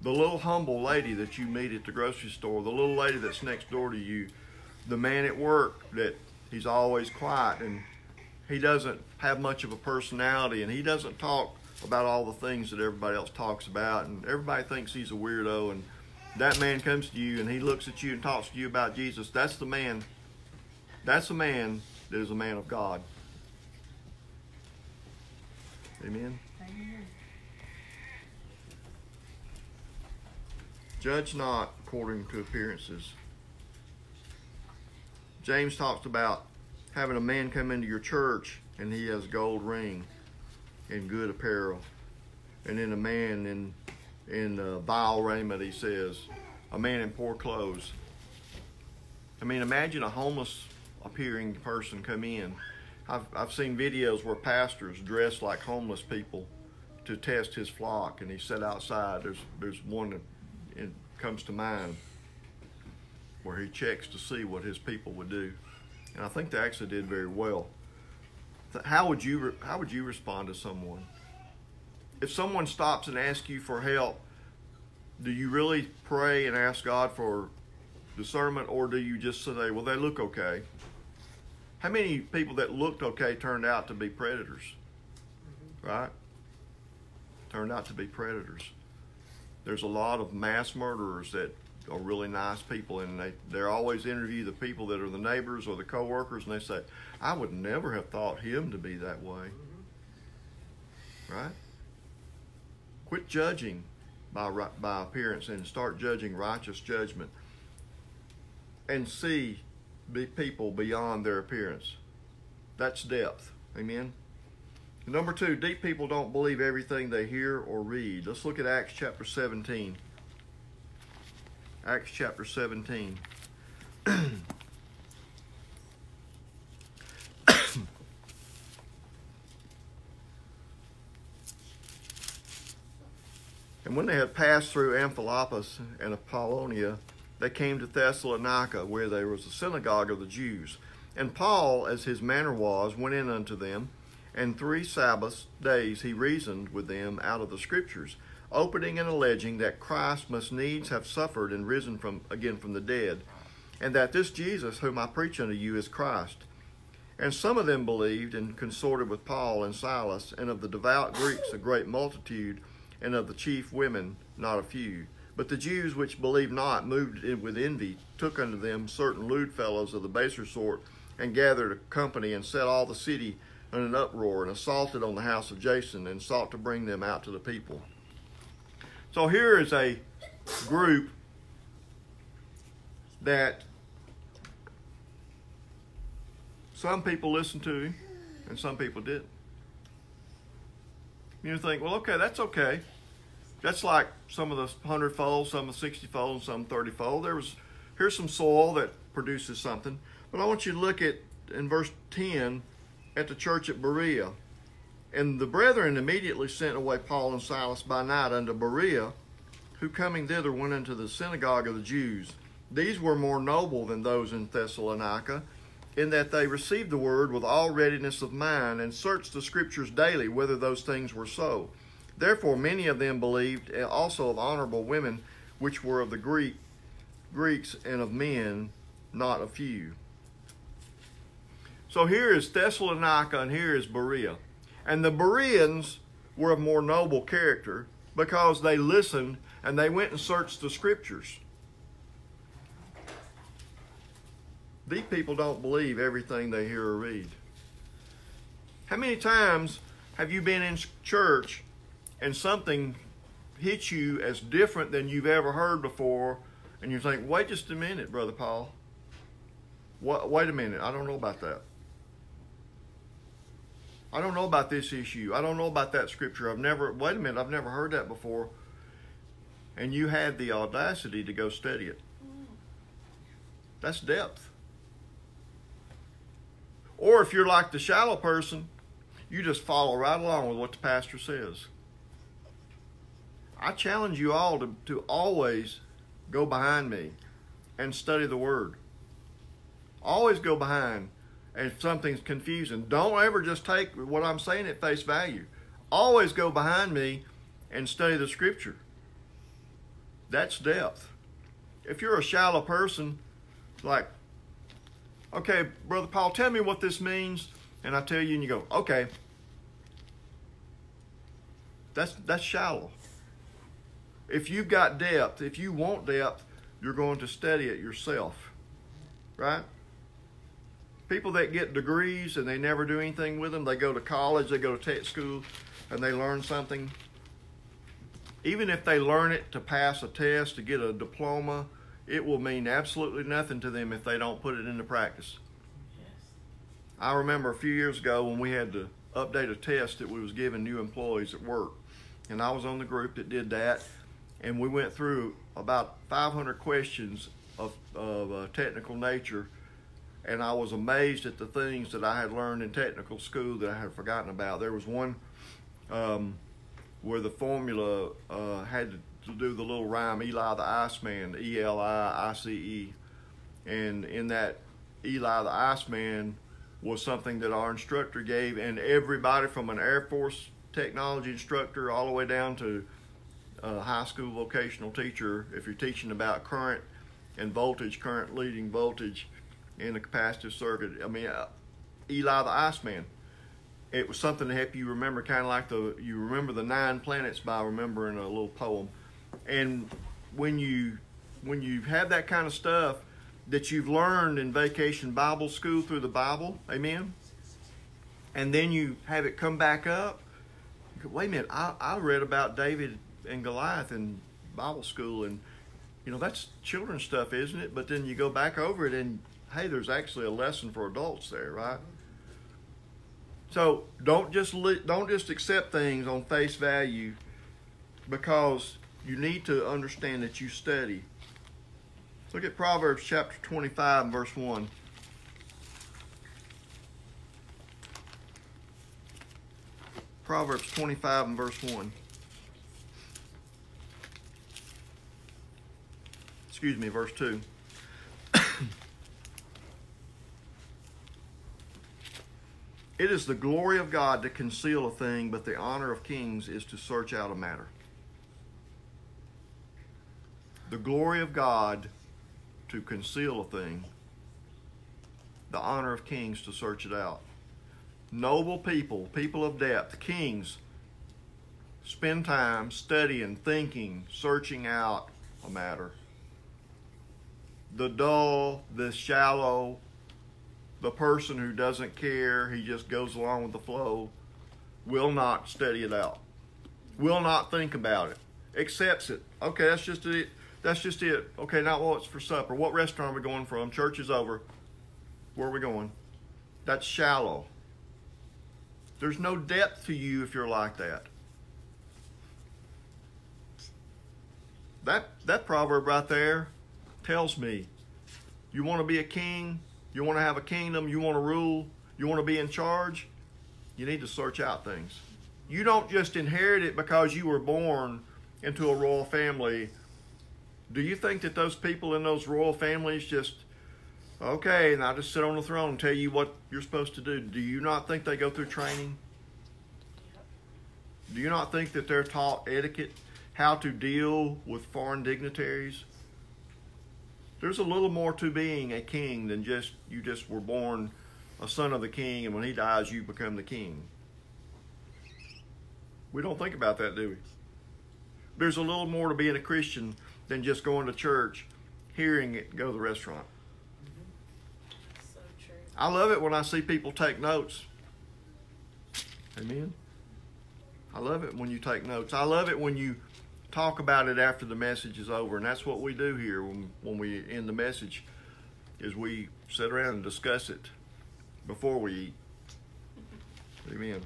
the little humble lady that you meet at the grocery store, the little lady that's next door to you, the man at work that he's always quiet and he doesn't have much of a personality and he doesn't talk about all the things that everybody else talks about and everybody thinks he's a weirdo and that man comes to you and he looks at you and talks to you about Jesus. That's the man. That's a man that is a man of God. Amen. Amen. Judge not according to appearances. James talks about having a man come into your church and he has gold ring and good apparel, and then a man in in uh, vile raiment. He says, a man in poor clothes. I mean, imagine a homeless appearing person come in. I've I've seen videos where pastors dress like homeless people to test his flock, and he sat outside. There's there's one that comes to mind where he checks to see what his people would do, and I think they actually did very well. How would you how would you respond to someone if someone stops and asks you for help? Do you really pray and ask God for discernment, or do you just say, "Well, they look okay"? How many people that looked okay turned out to be predators? Mm-hmm. Right? Turned out to be predators there's a lot of mass murderers that are really nice people and they they're always interview the people that are the neighbors or the coworkers and they say I would never have thought him to be that way mm-hmm. right quit judging by by appearance and start judging righteous judgment and see be people beyond their appearance That's depth. Amen. Number two, deep people don't believe everything they hear or read. Let's look at Acts chapter 17. Acts chapter 17. and when they had passed through Amphipolis and Apollonia, they came to Thessalonica, where there was a synagogue of the Jews. And Paul, as his manner was, went in unto them, and three Sabbath days he reasoned with them out of the Scriptures, opening and alleging that Christ must needs have suffered and risen from again from the dead, and that this Jesus whom I preach unto you is Christ. And some of them believed and consorted with Paul and Silas, and of the devout Greeks a great multitude, and of the chief women not a few. But the Jews which believed not, moved with envy, took unto them certain lewd fellows of the baser sort, and gathered a company, and set all the city in an uproar, and assaulted on the house of Jason, and sought to bring them out to the people. So here is a group that some people listened to and some people didn't. You think, well, okay, that's okay. That's like some of the hundredfold, some of sixty fold, and some thirty fold. There was here's some soil that produces something. But I want you to look at in verse ten at the church at Berea. And the brethren immediately sent away Paul and Silas by night unto Berea, who coming thither went into the synagogue of the Jews. These were more noble than those in Thessalonica, in that they received the word with all readiness of mind, and searched the scriptures daily whether those things were so. Therefore, many of them believed, also of honorable women, which were of the Greek, Greeks, and of men, not a few. So here is Thessalonica, and here is Berea. And the Bereans were of more noble character because they listened and they went and searched the scriptures. These people don't believe everything they hear or read. How many times have you been in church and something hits you as different than you've ever heard before, and you think, wait just a minute, Brother Paul. What, wait a minute, I don't know about that. I don't know about this issue. I don't know about that scripture. I've never, wait a minute, I've never heard that before. And you had the audacity to go study it. That's depth. Or if you're like the shallow person, you just follow right along with what the pastor says. I challenge you all to, to always go behind me and study the Word. Always go behind if something's confusing. Don't ever just take what I'm saying at face value. Always go behind me and study the Scripture. That's depth. If you're a shallow person, like, okay, Brother Paul, tell me what this means, and I tell you, and you go, okay. That's that's shallow. If you've got depth, if you want depth, you're going to study it yourself. Right? People that get degrees and they never do anything with them, they go to college, they go to tech school, and they learn something. Even if they learn it to pass a test, to get a diploma, it will mean absolutely nothing to them if they don't put it into practice. Yes. I remember a few years ago when we had to update a test that we was giving new employees at work. And I was on the group that did that. And we went through about 500 questions of, of uh, technical nature. And I was amazed at the things that I had learned in technical school that I had forgotten about. There was one um, where the formula uh, had to do the little rhyme, Eli the Iceman, E L I I C E. And in that, Eli the Iceman was something that our instructor gave, and everybody from an Air Force technology instructor all the way down to a high school vocational teacher, if you're teaching about current and voltage, current leading voltage in the capacitive circuit, I mean, uh, Eli the Iceman. It was something to help you remember, kind of like the you remember the nine planets by remembering a little poem. And when you when you have that kind of stuff that you've learned in vacation Bible school through the Bible, amen. And then you have it come back up. Wait a minute, I, I read about David and Goliath in Bible school, and you know that's children's stuff, isn't it? But then you go back over it, and hey, there's actually a lesson for adults there, right? So don't just li- don't just accept things on face value because you need to understand that you study. Look at Proverbs chapter 25 and verse 1. Proverbs 25 and verse 1. Excuse me, verse 2. it is the glory of God to conceal a thing, but the honor of kings is to search out a matter. The glory of God to conceal a thing, the honor of kings to search it out. Noble people, people of depth, kings, spend time studying, thinking, searching out a matter. The dull, the shallow, the person who doesn't care, he just goes along with the flow, will not study it out, will not think about it, accepts it. Okay, that's just it. That's just it. Okay, now what's for supper? What restaurant are we going from? Church is over. Where are we going? That's shallow. There's no depth to you if you're like that. That that proverb right there tells me you want to be a king, you want to have a kingdom, you want to rule, you want to be in charge, you need to search out things. You don't just inherit it because you were born into a royal family do you think that those people in those royal families just, okay, and I just sit on the throne and tell you what you're supposed to do? Do you not think they go through training? Do you not think that they're taught etiquette, how to deal with foreign dignitaries? There's a little more to being a king than just you just were born a son of the king and when he dies you become the king. We don't think about that, do we? There's a little more to being a Christian than just going to church, hearing it, go to the restaurant. So true. I love it when I see people take notes. Amen. I love it when you take notes. I love it when you talk about it after the message is over, and that's what we do here when, when we end the message. Is we sit around and discuss it before we eat. Amen.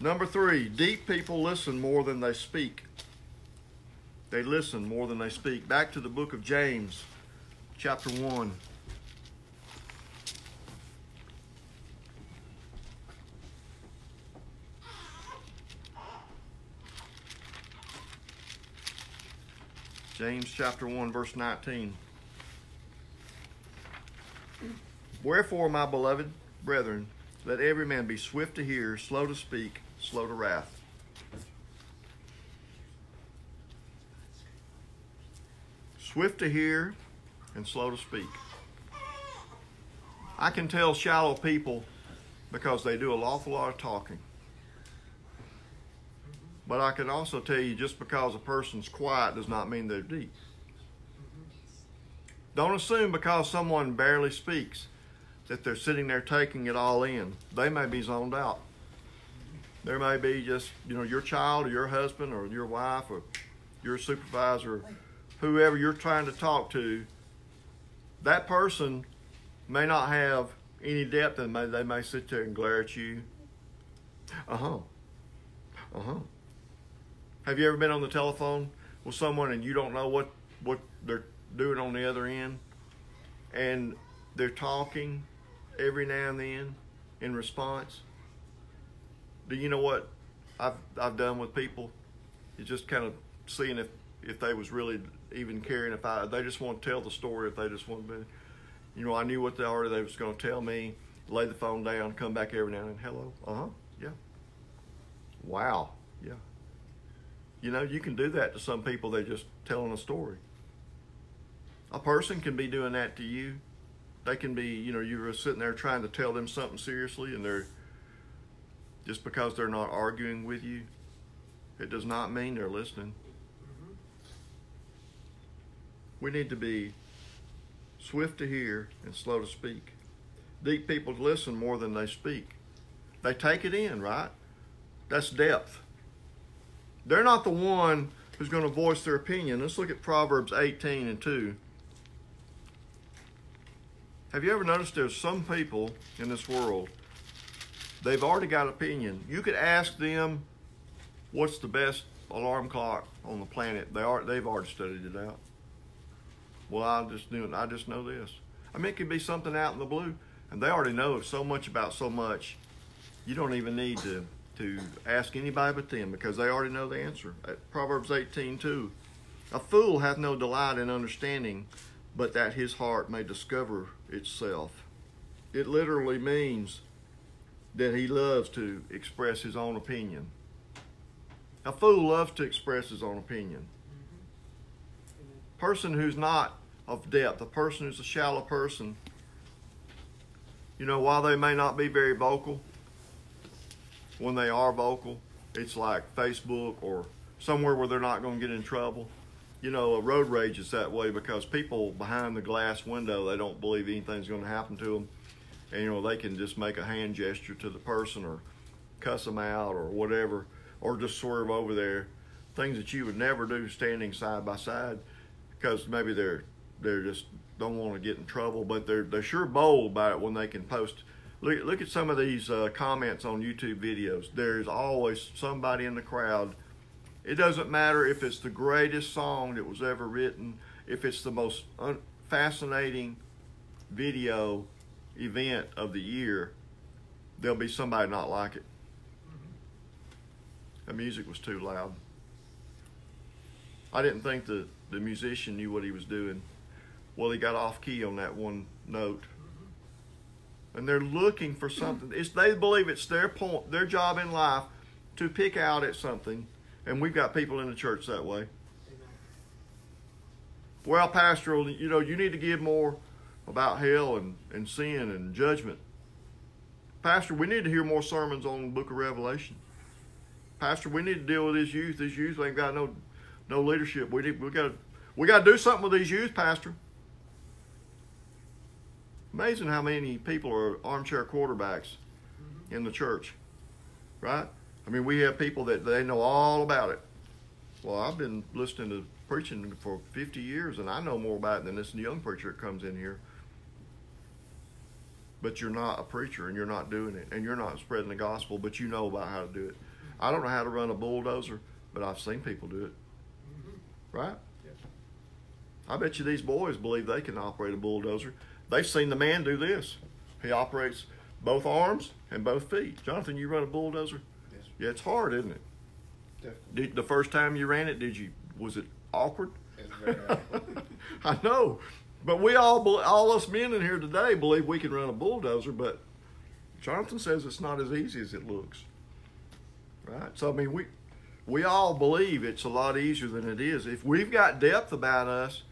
Number three, deep people listen more than they speak. They listen more than they speak. Back to the book of James, chapter 1. James chapter 1, verse 19. Wherefore, my beloved brethren, let every man be swift to hear, slow to speak, slow to wrath. Swift to hear and slow to speak. I can tell shallow people because they do an awful lot of talking. But I can also tell you just because a person's quiet does not mean they're deep. Don't assume because someone barely speaks that they're sitting there taking it all in. They may be zoned out. There may be just, you know, your child or your husband or your wife or your supervisor, whoever you're trying to talk to. That person may not have any depth and may, they may sit there and glare at you. Uh huh. Uh huh. Have you ever been on the telephone with someone and you don't know what, what they're doing on the other end? And they're talking every now and then in response? Do you know what I've, I've done with people? It's just kind of seeing if, if they was really even caring if I, they just want to tell the story, if they just want to be, you know, I knew what they already they was going to tell me, lay the phone down, come back every now and then, hello, uh-huh, yeah. Wow, yeah. You know, you can do that to some people. They're just telling a story. A person can be doing that to you. They can be, you know, you're sitting there trying to tell them something seriously, and they're just because they're not arguing with you, it does not mean they're listening. We need to be swift to hear and slow to speak. Deep people listen more than they speak. They take it in, right? That's depth. They're not the one who's going to voice their opinion. Let's look at Proverbs 18 and 2. Have you ever noticed there's some people in this world they've already got opinion. You could ask them what's the best alarm clock on the planet. They are they've already studied it out. Well, I just knew I just know this. I mean, it could be something out in the blue, and they already know so much about so much. You don't even need to to ask anybody but them because they already know the answer. At Proverbs 18, 2. A fool hath no delight in understanding, but that his heart may discover itself. It literally means that he loves to express his own opinion. A fool loves to express his own opinion. Person who's not of depth, a person who's a shallow person, you know, while they may not be very vocal, when they are vocal, it's like Facebook or somewhere where they're not going to get in trouble. You know, a road rage is that way because people behind the glass window, they don't believe anything's going to happen to them. And, you know, they can just make a hand gesture to the person or cuss them out or whatever, or just swerve over there. Things that you would never do standing side by side because maybe they're they're just don't want to get in trouble, but they're they're sure bold about it when they can post Look, look at some of these uh, comments on YouTube videos. There's always somebody in the crowd. It doesn't matter if it's the greatest song that was ever written, if it's the most un- fascinating video event of the year, there'll be somebody not like it. The music was too loud. I didn't think the, the musician knew what he was doing. Well, he got off key on that one note and they're looking for something. It's they believe it's their point, their job in life to pick out at something, and we've got people in the church that way. Well, pastoral, you know, you need to give more about hell and, and sin and judgment. Pastor, we need to hear more sermons on the book of Revelation. Pastor, we need to deal with this youth. This youth ain't got no no leadership. We need, we got we got to do something with these youth, Pastor. Amazing how many people are armchair quarterbacks in the church, right? I mean, we have people that they know all about it. Well, I've been listening to preaching for 50 years, and I know more about it than this young preacher that comes in here. But you're not a preacher, and you're not doing it, and you're not spreading the gospel, but you know about how to do it. I don't know how to run a bulldozer, but I've seen people do it. Mm-hmm. Right? I bet you these boys believe they can operate a bulldozer. They've seen the man do this. He operates both arms and both feet. Jonathan, you run a bulldozer? Yes. Yeah, it's hard, isn't it? Definitely. Did, the first time you ran it, did you? Was it awkward? It's very awkward. I know, but we all, all us men in here today, believe we can run a bulldozer. But Jonathan says it's not as easy as it looks. Right? So I mean, we we all believe it's a lot easier than it is. If we've got depth about us,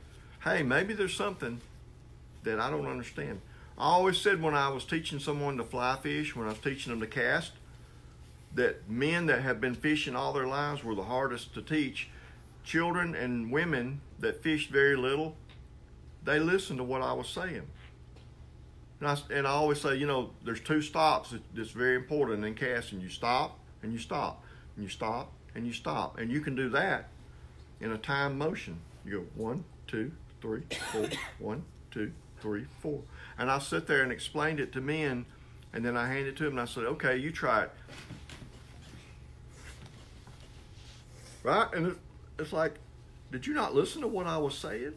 hey, maybe there's something that I don't understand. I always said when I was teaching someone to fly fish, when I was teaching them to cast, that men that have been fishing all their lives were the hardest to teach. Children and women that fished very little, they listened to what I was saying. And I, and I always say, you know, there's two stops that's very important in casting. You stop and you stop, and you stop and you stop. And you can do that in a time motion. You go one, two, three, four, one, two, three, four. And I sit there and explained it to men, and then I handed it to them, and I said, okay, you try it. Right? And it's like, did you not listen to what I was saying?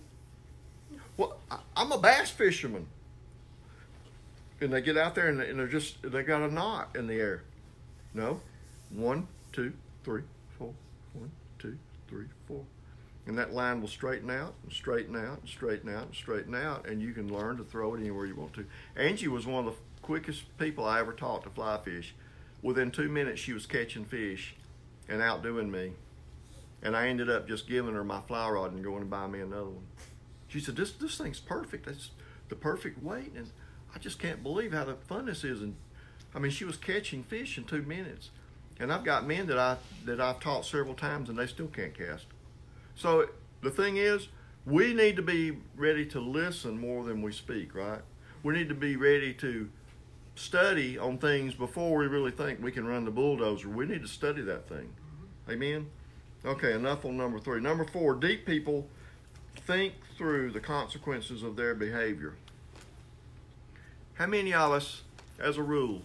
Well, I'm a bass fisherman. And they get out there and they're just, they got a knot in the air. No. One, two, three, four. One, two, three, four. And that line will straighten out and straighten out and straighten out and straighten out, and you can learn to throw it anywhere you want to. Angie was one of the quickest people I ever taught to fly fish. Within two minutes, she was catching fish and outdoing me. And I ended up just giving her my fly rod and going to buy me another one. She said, "This this thing's perfect. It's the perfect weight." And I just can't believe how the fun this is. And I mean, she was catching fish in two minutes. And I've got men that I that I've taught several times, and they still can't cast. So the thing is, we need to be ready to listen more than we speak, right? We need to be ready to study on things before we really think we can run the bulldozer. We need to study that thing. Amen? Okay, enough on number three. Number four, deep people think through the consequences of their behavior. How many of us, as a rule,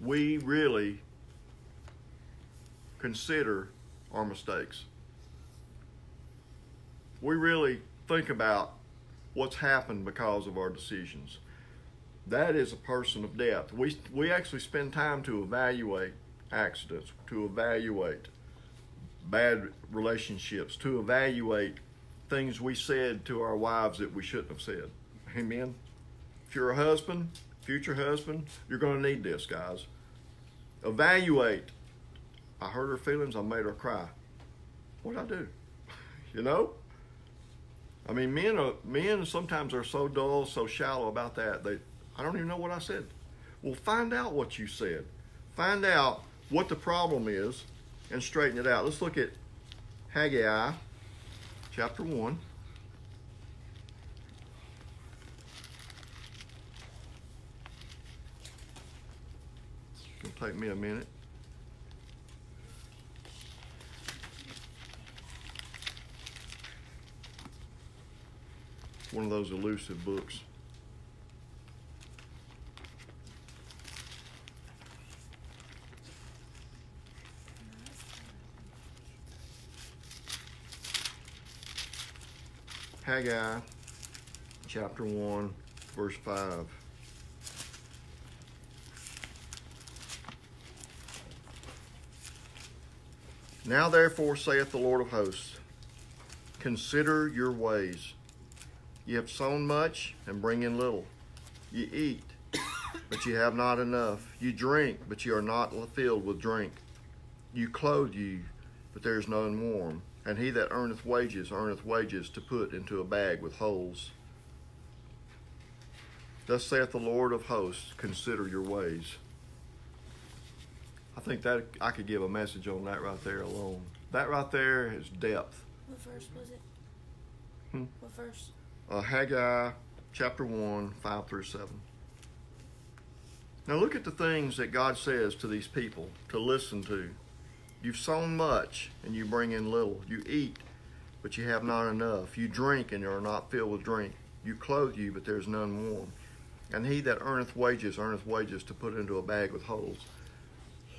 we really consider our mistakes. We really think about what's happened because of our decisions. That is a person of depth. We, we actually spend time to evaluate accidents, to evaluate bad relationships, to evaluate things we said to our wives that we shouldn't have said. Amen. If you're a husband, future husband, you're going to need this, guys. Evaluate. I hurt her feelings. I made her cry. What'd I do? you know. I mean, men are men sometimes are so dull, so shallow about that. They, I don't even know what I said. Well, find out what you said. Find out what the problem is, and straighten it out. Let's look at Haggai, chapter one. It'll take me a minute. One of those elusive books. Haggai chapter 1, verse 5. Now therefore saith the Lord of hosts, consider your ways. Ye have sown much and bring in little. You eat, but you have not enough. You drink, but you are not filled with drink. You clothe you, but there is none warm. And he that earneth wages earneth wages to put into a bag with holes. Thus saith the Lord of hosts, consider your ways. I think that I could give a message on that right there alone. That right there is depth. What verse was it? Hmm? What verse? Uh, Haggai chapter 1, 5 through 7. Now look at the things that God says to these people to listen to. You've sown much and you bring in little. You eat, but you have not enough. You drink and you are not filled with drink. You clothe you, but there is none warm. And he that earneth wages earneth wages to put into a bag with holes.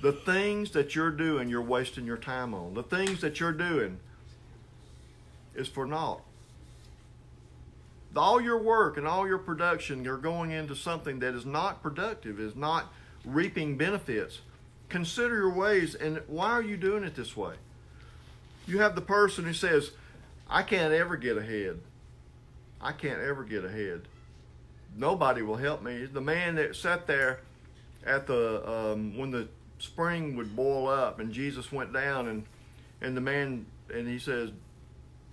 The things that you're doing, you're wasting your time on. The things that you're doing is for naught. All your work and all your production are going into something that is not productive, is not reaping benefits. Consider your ways and why are you doing it this way? You have the person who says, I can't ever get ahead. I can't ever get ahead. Nobody will help me. The man that sat there at the um, when the spring would boil up and Jesus went down and and the man and he says,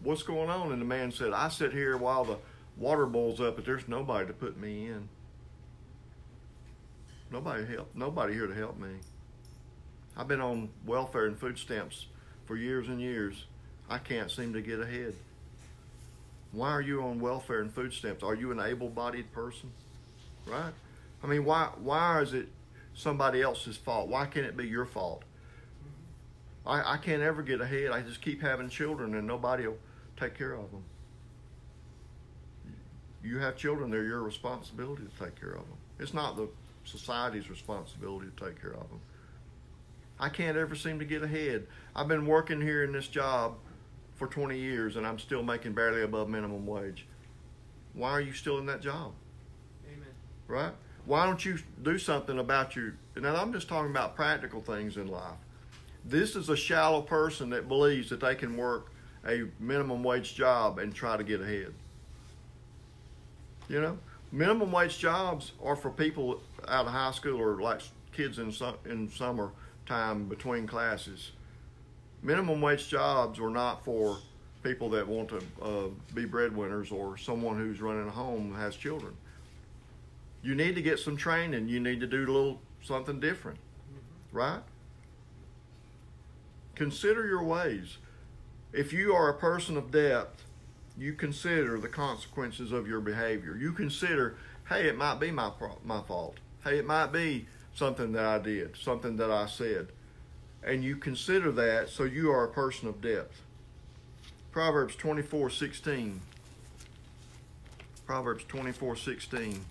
"What's going on?" And the man said, "I sit here while the water boils up, but there's nobody to put me in. Nobody help. Nobody here to help me. I've been on welfare and food stamps for years and years. I can't seem to get ahead. Why are you on welfare and food stamps? Are you an able-bodied person? Right? I mean, why why is it somebody else's fault? Why can't it be your fault? I, I can't ever get ahead. I just keep having children and nobody will take care of them. You have children, they're your responsibility to take care of them. It's not the society's responsibility to take care of them. I can't ever seem to get ahead. I've been working here in this job for 20 years and I'm still making barely above minimum wage. Why are you still in that job? Amen. Right? Why don't you do something about your. Now, I'm just talking about practical things in life. This is a shallow person that believes that they can work a minimum wage job and try to get ahead. You know, minimum wage jobs are for people out of high school or like kids in su- in summer time between classes. Minimum wage jobs are not for people that want to uh, be breadwinners or someone who's running a home and has children. You need to get some training. You need to do a little something different, right? Consider your ways. If you are a person of depth, you consider the consequences of your behavior. You consider, hey, it might be my my fault. Hey, it might be something that I did, something that I said. And you consider that so you are a person of depth. Proverbs 24:16. Proverbs 24:16.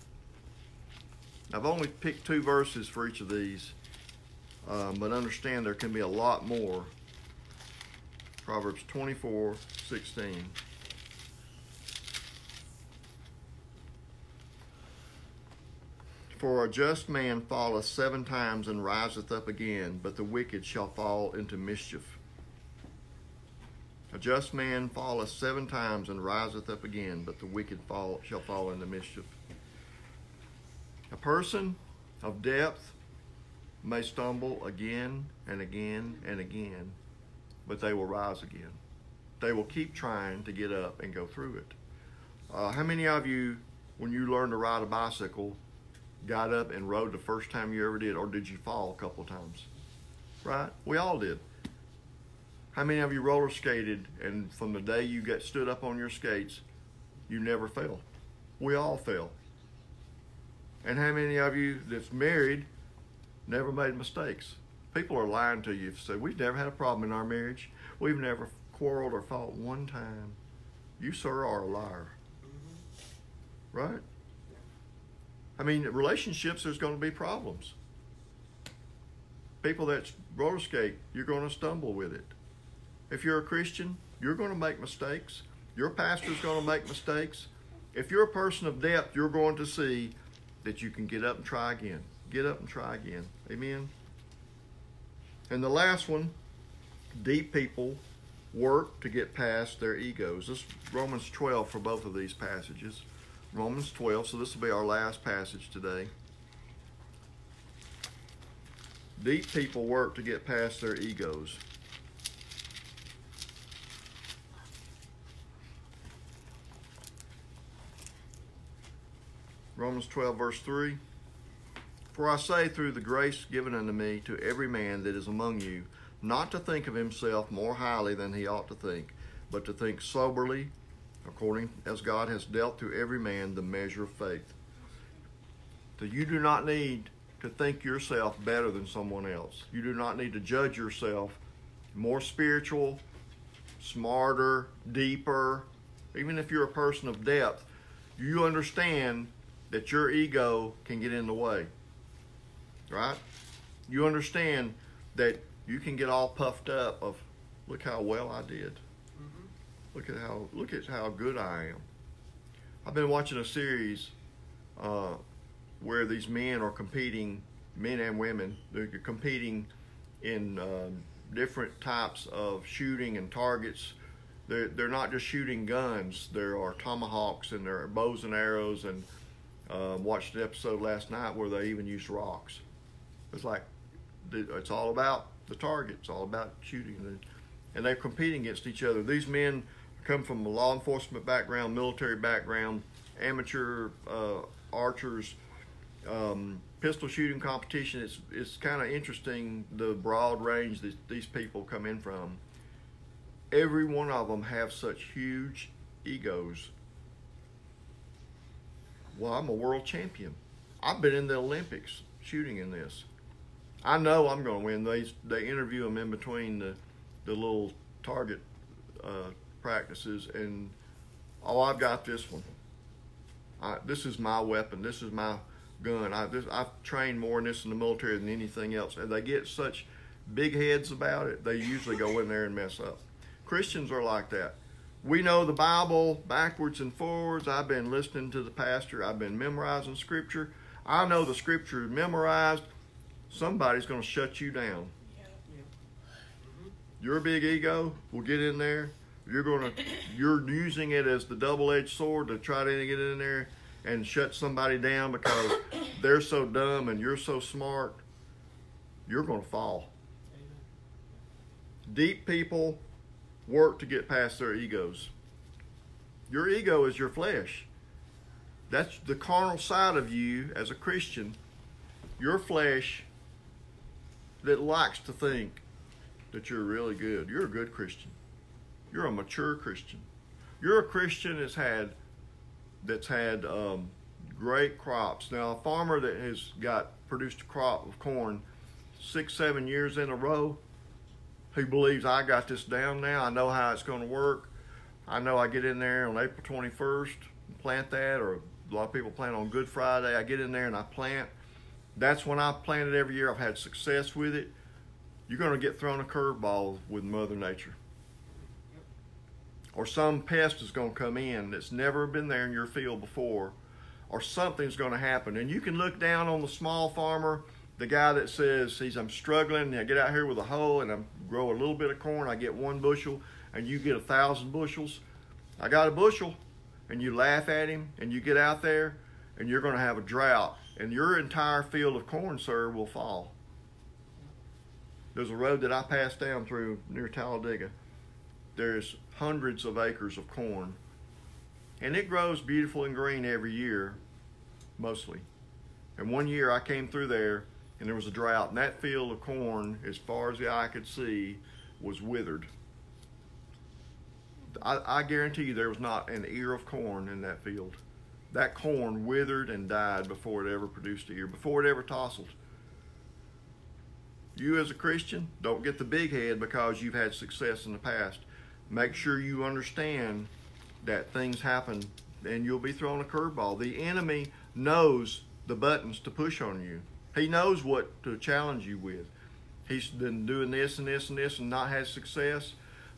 I've only picked two verses for each of these. Um, but understand there can be a lot more. Proverbs 24 16. For a just man falleth seven times and riseth up again, but the wicked shall fall into mischief. A just man falleth seven times and riseth up again, but the wicked fall, shall fall into mischief. A person of depth may stumble again and again and again, but they will rise again. They will keep trying to get up and go through it. Uh, how many of you, when you learned to ride a bicycle, got up and rode the first time you ever did, or did you fall a couple times? Right? We all did. How many of you roller skated and from the day you got stood up on your skates, you never fell? We all fell. And how many of you that's married never made mistakes? People are lying to you say, We've never had a problem in our marriage. We've never quarreled or fought one time. You, sir, are a liar. Mm-hmm. Right? I mean, relationships, there's going to be problems. People that roller skate, you're going to stumble with it. If you're a Christian, you're going to make mistakes. Your pastor's going to make mistakes. If you're a person of depth, you're going to see that you can get up and try again. Get up and try again. Amen. And the last one, deep people work to get past their egos. This is Romans 12 for both of these passages. Romans 12, so this will be our last passage today. Deep people work to get past their egos. Romans 12, verse 3. For I say, through the grace given unto me, to every man that is among you, not to think of himself more highly than he ought to think, but to think soberly, according as God has dealt to every man the measure of faith. So you do not need to think yourself better than someone else. You do not need to judge yourself more spiritual, smarter, deeper. Even if you're a person of depth, you understand that your ego can get in the way. Right? You understand that you can get all puffed up of look how well I did. Look at how look at how good I am. I've been watching a series uh, where these men are competing, men and women. They're competing in um, different types of shooting and targets. They're they're not just shooting guns. There are tomahawks and there are bows and arrows. And um, watched an episode last night where they even used rocks. It's like it's all about the target. It's all about shooting, and they're competing against each other. These men come from a law enforcement background, military background, amateur uh, archers, um, pistol shooting competition. It's it's kind of interesting the broad range that these people come in from. Every one of them have such huge egos. Well, I'm a world champion. I've been in the Olympics shooting in this. I know I'm going to win. They they interview them in between the the little target uh, practices, and oh, I've got this one. I, this is my weapon. This is my gun. I, this, I've trained more in this in the military than anything else. And they get such big heads about it, they usually go in there and mess up. Christians are like that. We know the Bible backwards and forwards. I've been listening to the pastor. I've been memorizing scripture. I know the scripture is memorized. Somebody's going to shut you down. Your big ego will get in there you're gonna you're using it as the double-edged sword to try to get in there and shut somebody down because they're so dumb and you're so smart you're gonna fall. Deep people work to get past their egos. Your ego is your flesh. That's the carnal side of you as a christian. Your flesh that likes to think that you're really good. You're a good christian you're a mature Christian. You're a Christian that's had that's had um, great crops. Now, a farmer that has got produced a crop of corn six, seven years in a row, who believes I got this down now. I know how it's going to work. I know I get in there on April 21st, plant that, or a lot of people plant on Good Friday. I get in there and I plant, That's when I've planted every year. I've had success with it. You're going to get thrown a curveball with Mother Nature. Or some pest is going to come in that's never been there in your field before, or something's going to happen. And you can look down on the small farmer, the guy that says, "He's I'm struggling. I get out here with a hoe and I grow a little bit of corn. I get one bushel, and you get a thousand bushels. I got a bushel." And you laugh at him, and you get out there, and you're going to have a drought, and your entire field of corn, sir, will fall. There's a road that I passed down through near Talladega. There's hundreds of acres of corn, and it grows beautiful and green every year, mostly. And one year I came through there, and there was a drought, and that field of corn, as far as the eye could see, was withered. I, I guarantee you there was not an ear of corn in that field. That corn withered and died before it ever produced a ear, before it ever tasseled. You as a Christian, don't get the big head because you've had success in the past. Make sure you understand that things happen and you'll be thrown a curveball. The enemy knows the buttons to push on you. He knows what to challenge you with. He's been doing this and this and this and not had success.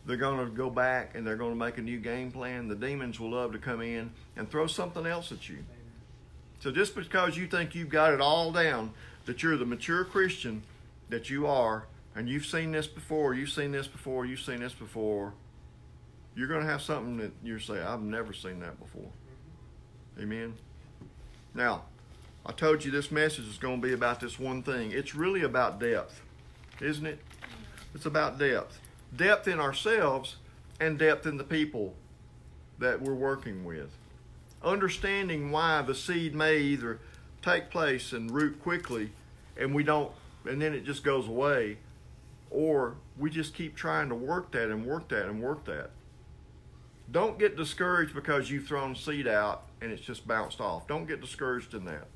They're going to go back and they're going to make a new game plan. The demons will love to come in and throw something else at you. So just because you think you've got it all down, that you're the mature Christian that you are, and you've seen this before, you've seen this before, you've seen this before, you're going to have something that you say, I've never seen that before. Amen. Now, I told you this message is going to be about this one thing. It's really about depth, isn't it? It's about depth. Depth in ourselves and depth in the people that we're working with. Understanding why the seed may either take place and root quickly and we don't, and then it just goes away, or we just keep trying to work that and work that and work that. Don't get discouraged because you've thrown seed out and it's just bounced off. Don't get discouraged in that.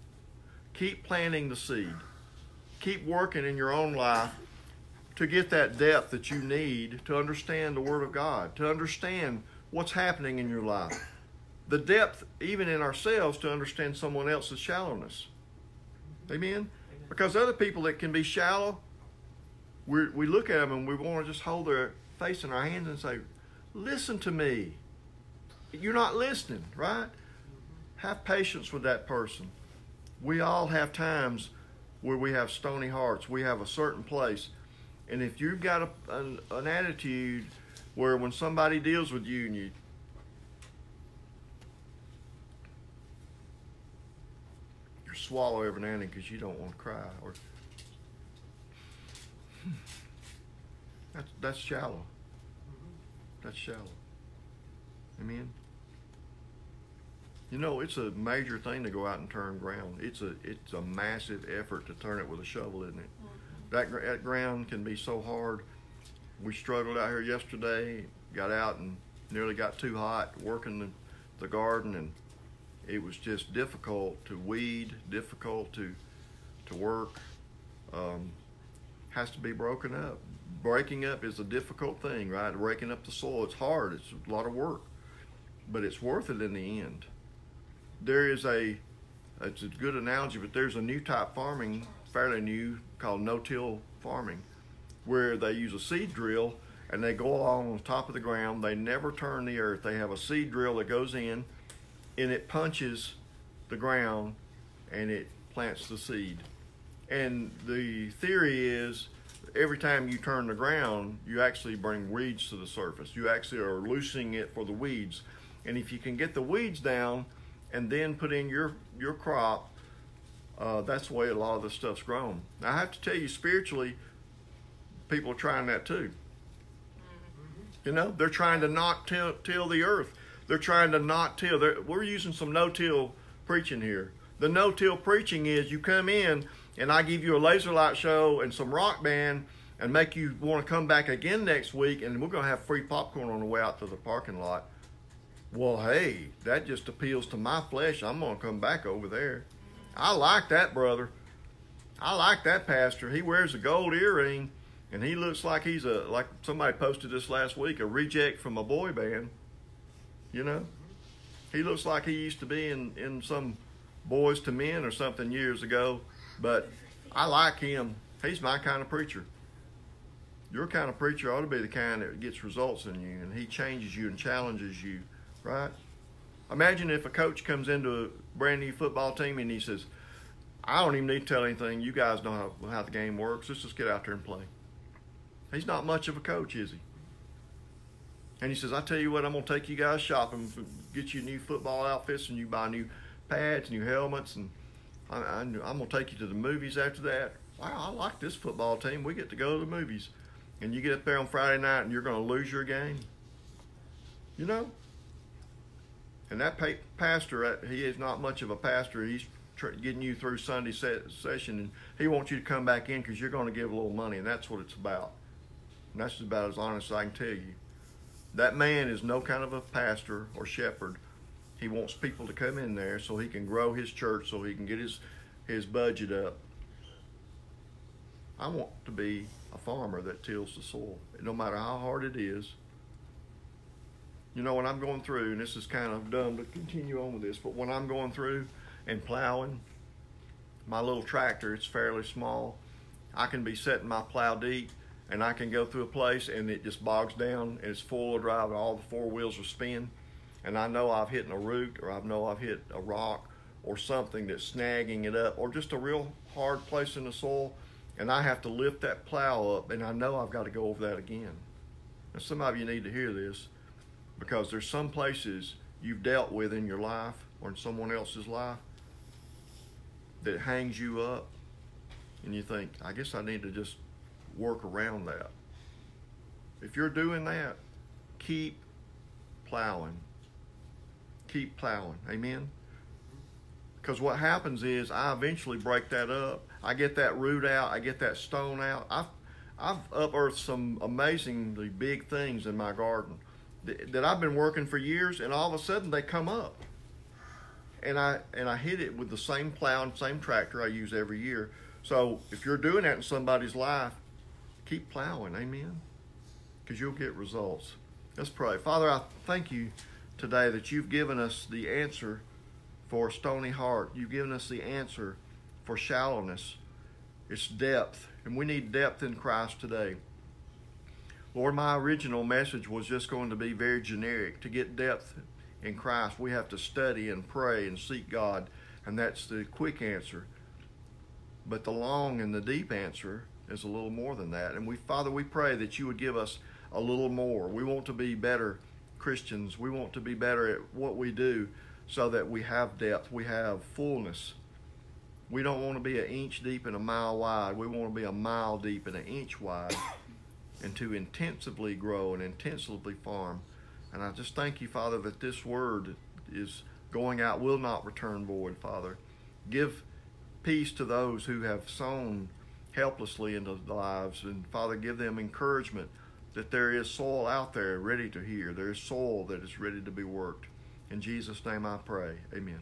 Keep planting the seed. Keep working in your own life to get that depth that you need to understand the Word of God, to understand what's happening in your life. The depth, even in ourselves, to understand someone else's shallowness. Amen? Because other people that can be shallow, we we look at them and we want to just hold their face in our hands and say, Listen to me. You're not listening, right? Have patience with that person. We all have times where we have stony hearts. We have a certain place. And if you've got a, an, an attitude where when somebody deals with you and you you swallow every now and then because you don't want to cry or hmm, that's that's shallow. That's shallow. Amen. You know, it's a major thing to go out and turn ground. It's a it's a massive effort to turn it with a shovel, isn't it? That, that ground can be so hard. We struggled out here yesterday. Got out and nearly got too hot working the, the garden, and it was just difficult to weed, difficult to to work. Um, has to be broken up. Breaking up is a difficult thing, right? Breaking up the soil, it's hard. It's a lot of work, but it's worth it in the end. There is a, it's a good analogy, but there's a new type farming, fairly new, called no-till farming, where they use a seed drill and they go along on top of the ground. They never turn the earth. They have a seed drill that goes in, and it punches the ground, and it plants the seed. And the theory is every time you turn the ground, you actually bring weeds to the surface. You actually are loosening it for the weeds. And if you can get the weeds down and then put in your, your crop, uh, that's the way a lot of this stuff's grown. Now, I have to tell you, spiritually, people are trying that too. You know, they're trying to not till, till the earth. They're trying to not till. They're, we're using some no-till preaching here. The no-till preaching is you come in and I give you a laser light show and some rock band and make you want to come back again next week and we're going to have free popcorn on the way out to the parking lot. Well, hey, that just appeals to my flesh. I'm going to come back over there. I like that brother. I like that pastor. He wears a gold earring and he looks like he's a like somebody posted this last week, a reject from a boy band. You know? He looks like he used to be in, in some Boyz II Men or something years ago. But I like him. He's my kind of preacher. Your kind of preacher ought to be the kind that gets results in you, and he changes you and challenges you, right? Imagine if a coach comes into a brand new football team and he says, I don't even need to tell anything. You guys know how, how the game works. Let's just get out there and play. He's not much of a coach, is he? And he says, I tell you what, I'm going to take you guys shopping, get you new football outfits, and you buy new pads, new helmets, and I, I, I'm going to take you to the movies after that. Wow, I like this football team. We get to go to the movies. And you get up there on Friday night and you're going to lose your game. You know? And that pa- pastor, uh, he is not much of a pastor. He's getting you through Sunday se- session, and he wants you to come back in because you're going to give a little money, and that's what it's about. And that's about as honest as I can tell you. That man is no kind of a pastor or shepherd. He wants people to come in there so he can grow his church, so he can get his his budget up. I want to be a farmer that tills the soil, no matter how hard it is. You know, when I'm going through, and this is kind of dumb to continue on with this, but when I'm going through and plowing, my little tractor, it's fairly small. I can be setting my plow deep, and I can go through a place, and it just bogs down, and it's full of drive, and all the four wheels are spinning, and I know I've hit a root, or I know I've hit a rock, or something that's snagging it up, or just a real hard place in the soil, and I have to lift that plow up, and I know I've got to go over that again. Now, some of you need to hear this because there's some places you've dealt with in your life or in someone else's life that hangs you up, and you think, I guess I need to just work around that. If you're doing that, keep plowing. Keep plowing. Amen? Because what happens is I eventually break that up. I get that root out. I get that stone out. I've, I've unearthed some amazingly big things in my garden that, that I've been working for years, and all of a sudden they come up. And I and I hit it with the same plow and same tractor I use every year. So if you're doing that in somebody's life, keep plowing. Amen. Because you'll get results. Let's pray. Father, I thank you today that you've given us the answer for a stony heart. You've given us the answer for shallowness. It's depth, and we need depth in Christ today. Lord, my original message was just going to be very generic. To get depth in Christ, we have to study and pray and seek God, and that's the quick answer. But the long and the deep answer is a little more than that. And we, Father, we pray that you would give us a little more. We want to be better Christians. We want to be better at what we do so that we have depth, we have fullness. We don't want to be an inch deep and a mile wide. We want to be a mile deep and an inch wide and to intensively grow and intensively farm. And I just thank you, Father, that this word is going out, will not return void, Father. Give peace to those who have sown helplessly into lives. And Father, give them encouragement that there is soil out there ready to hear. There is soil that is ready to be worked. In Jesus' name I pray. Amen.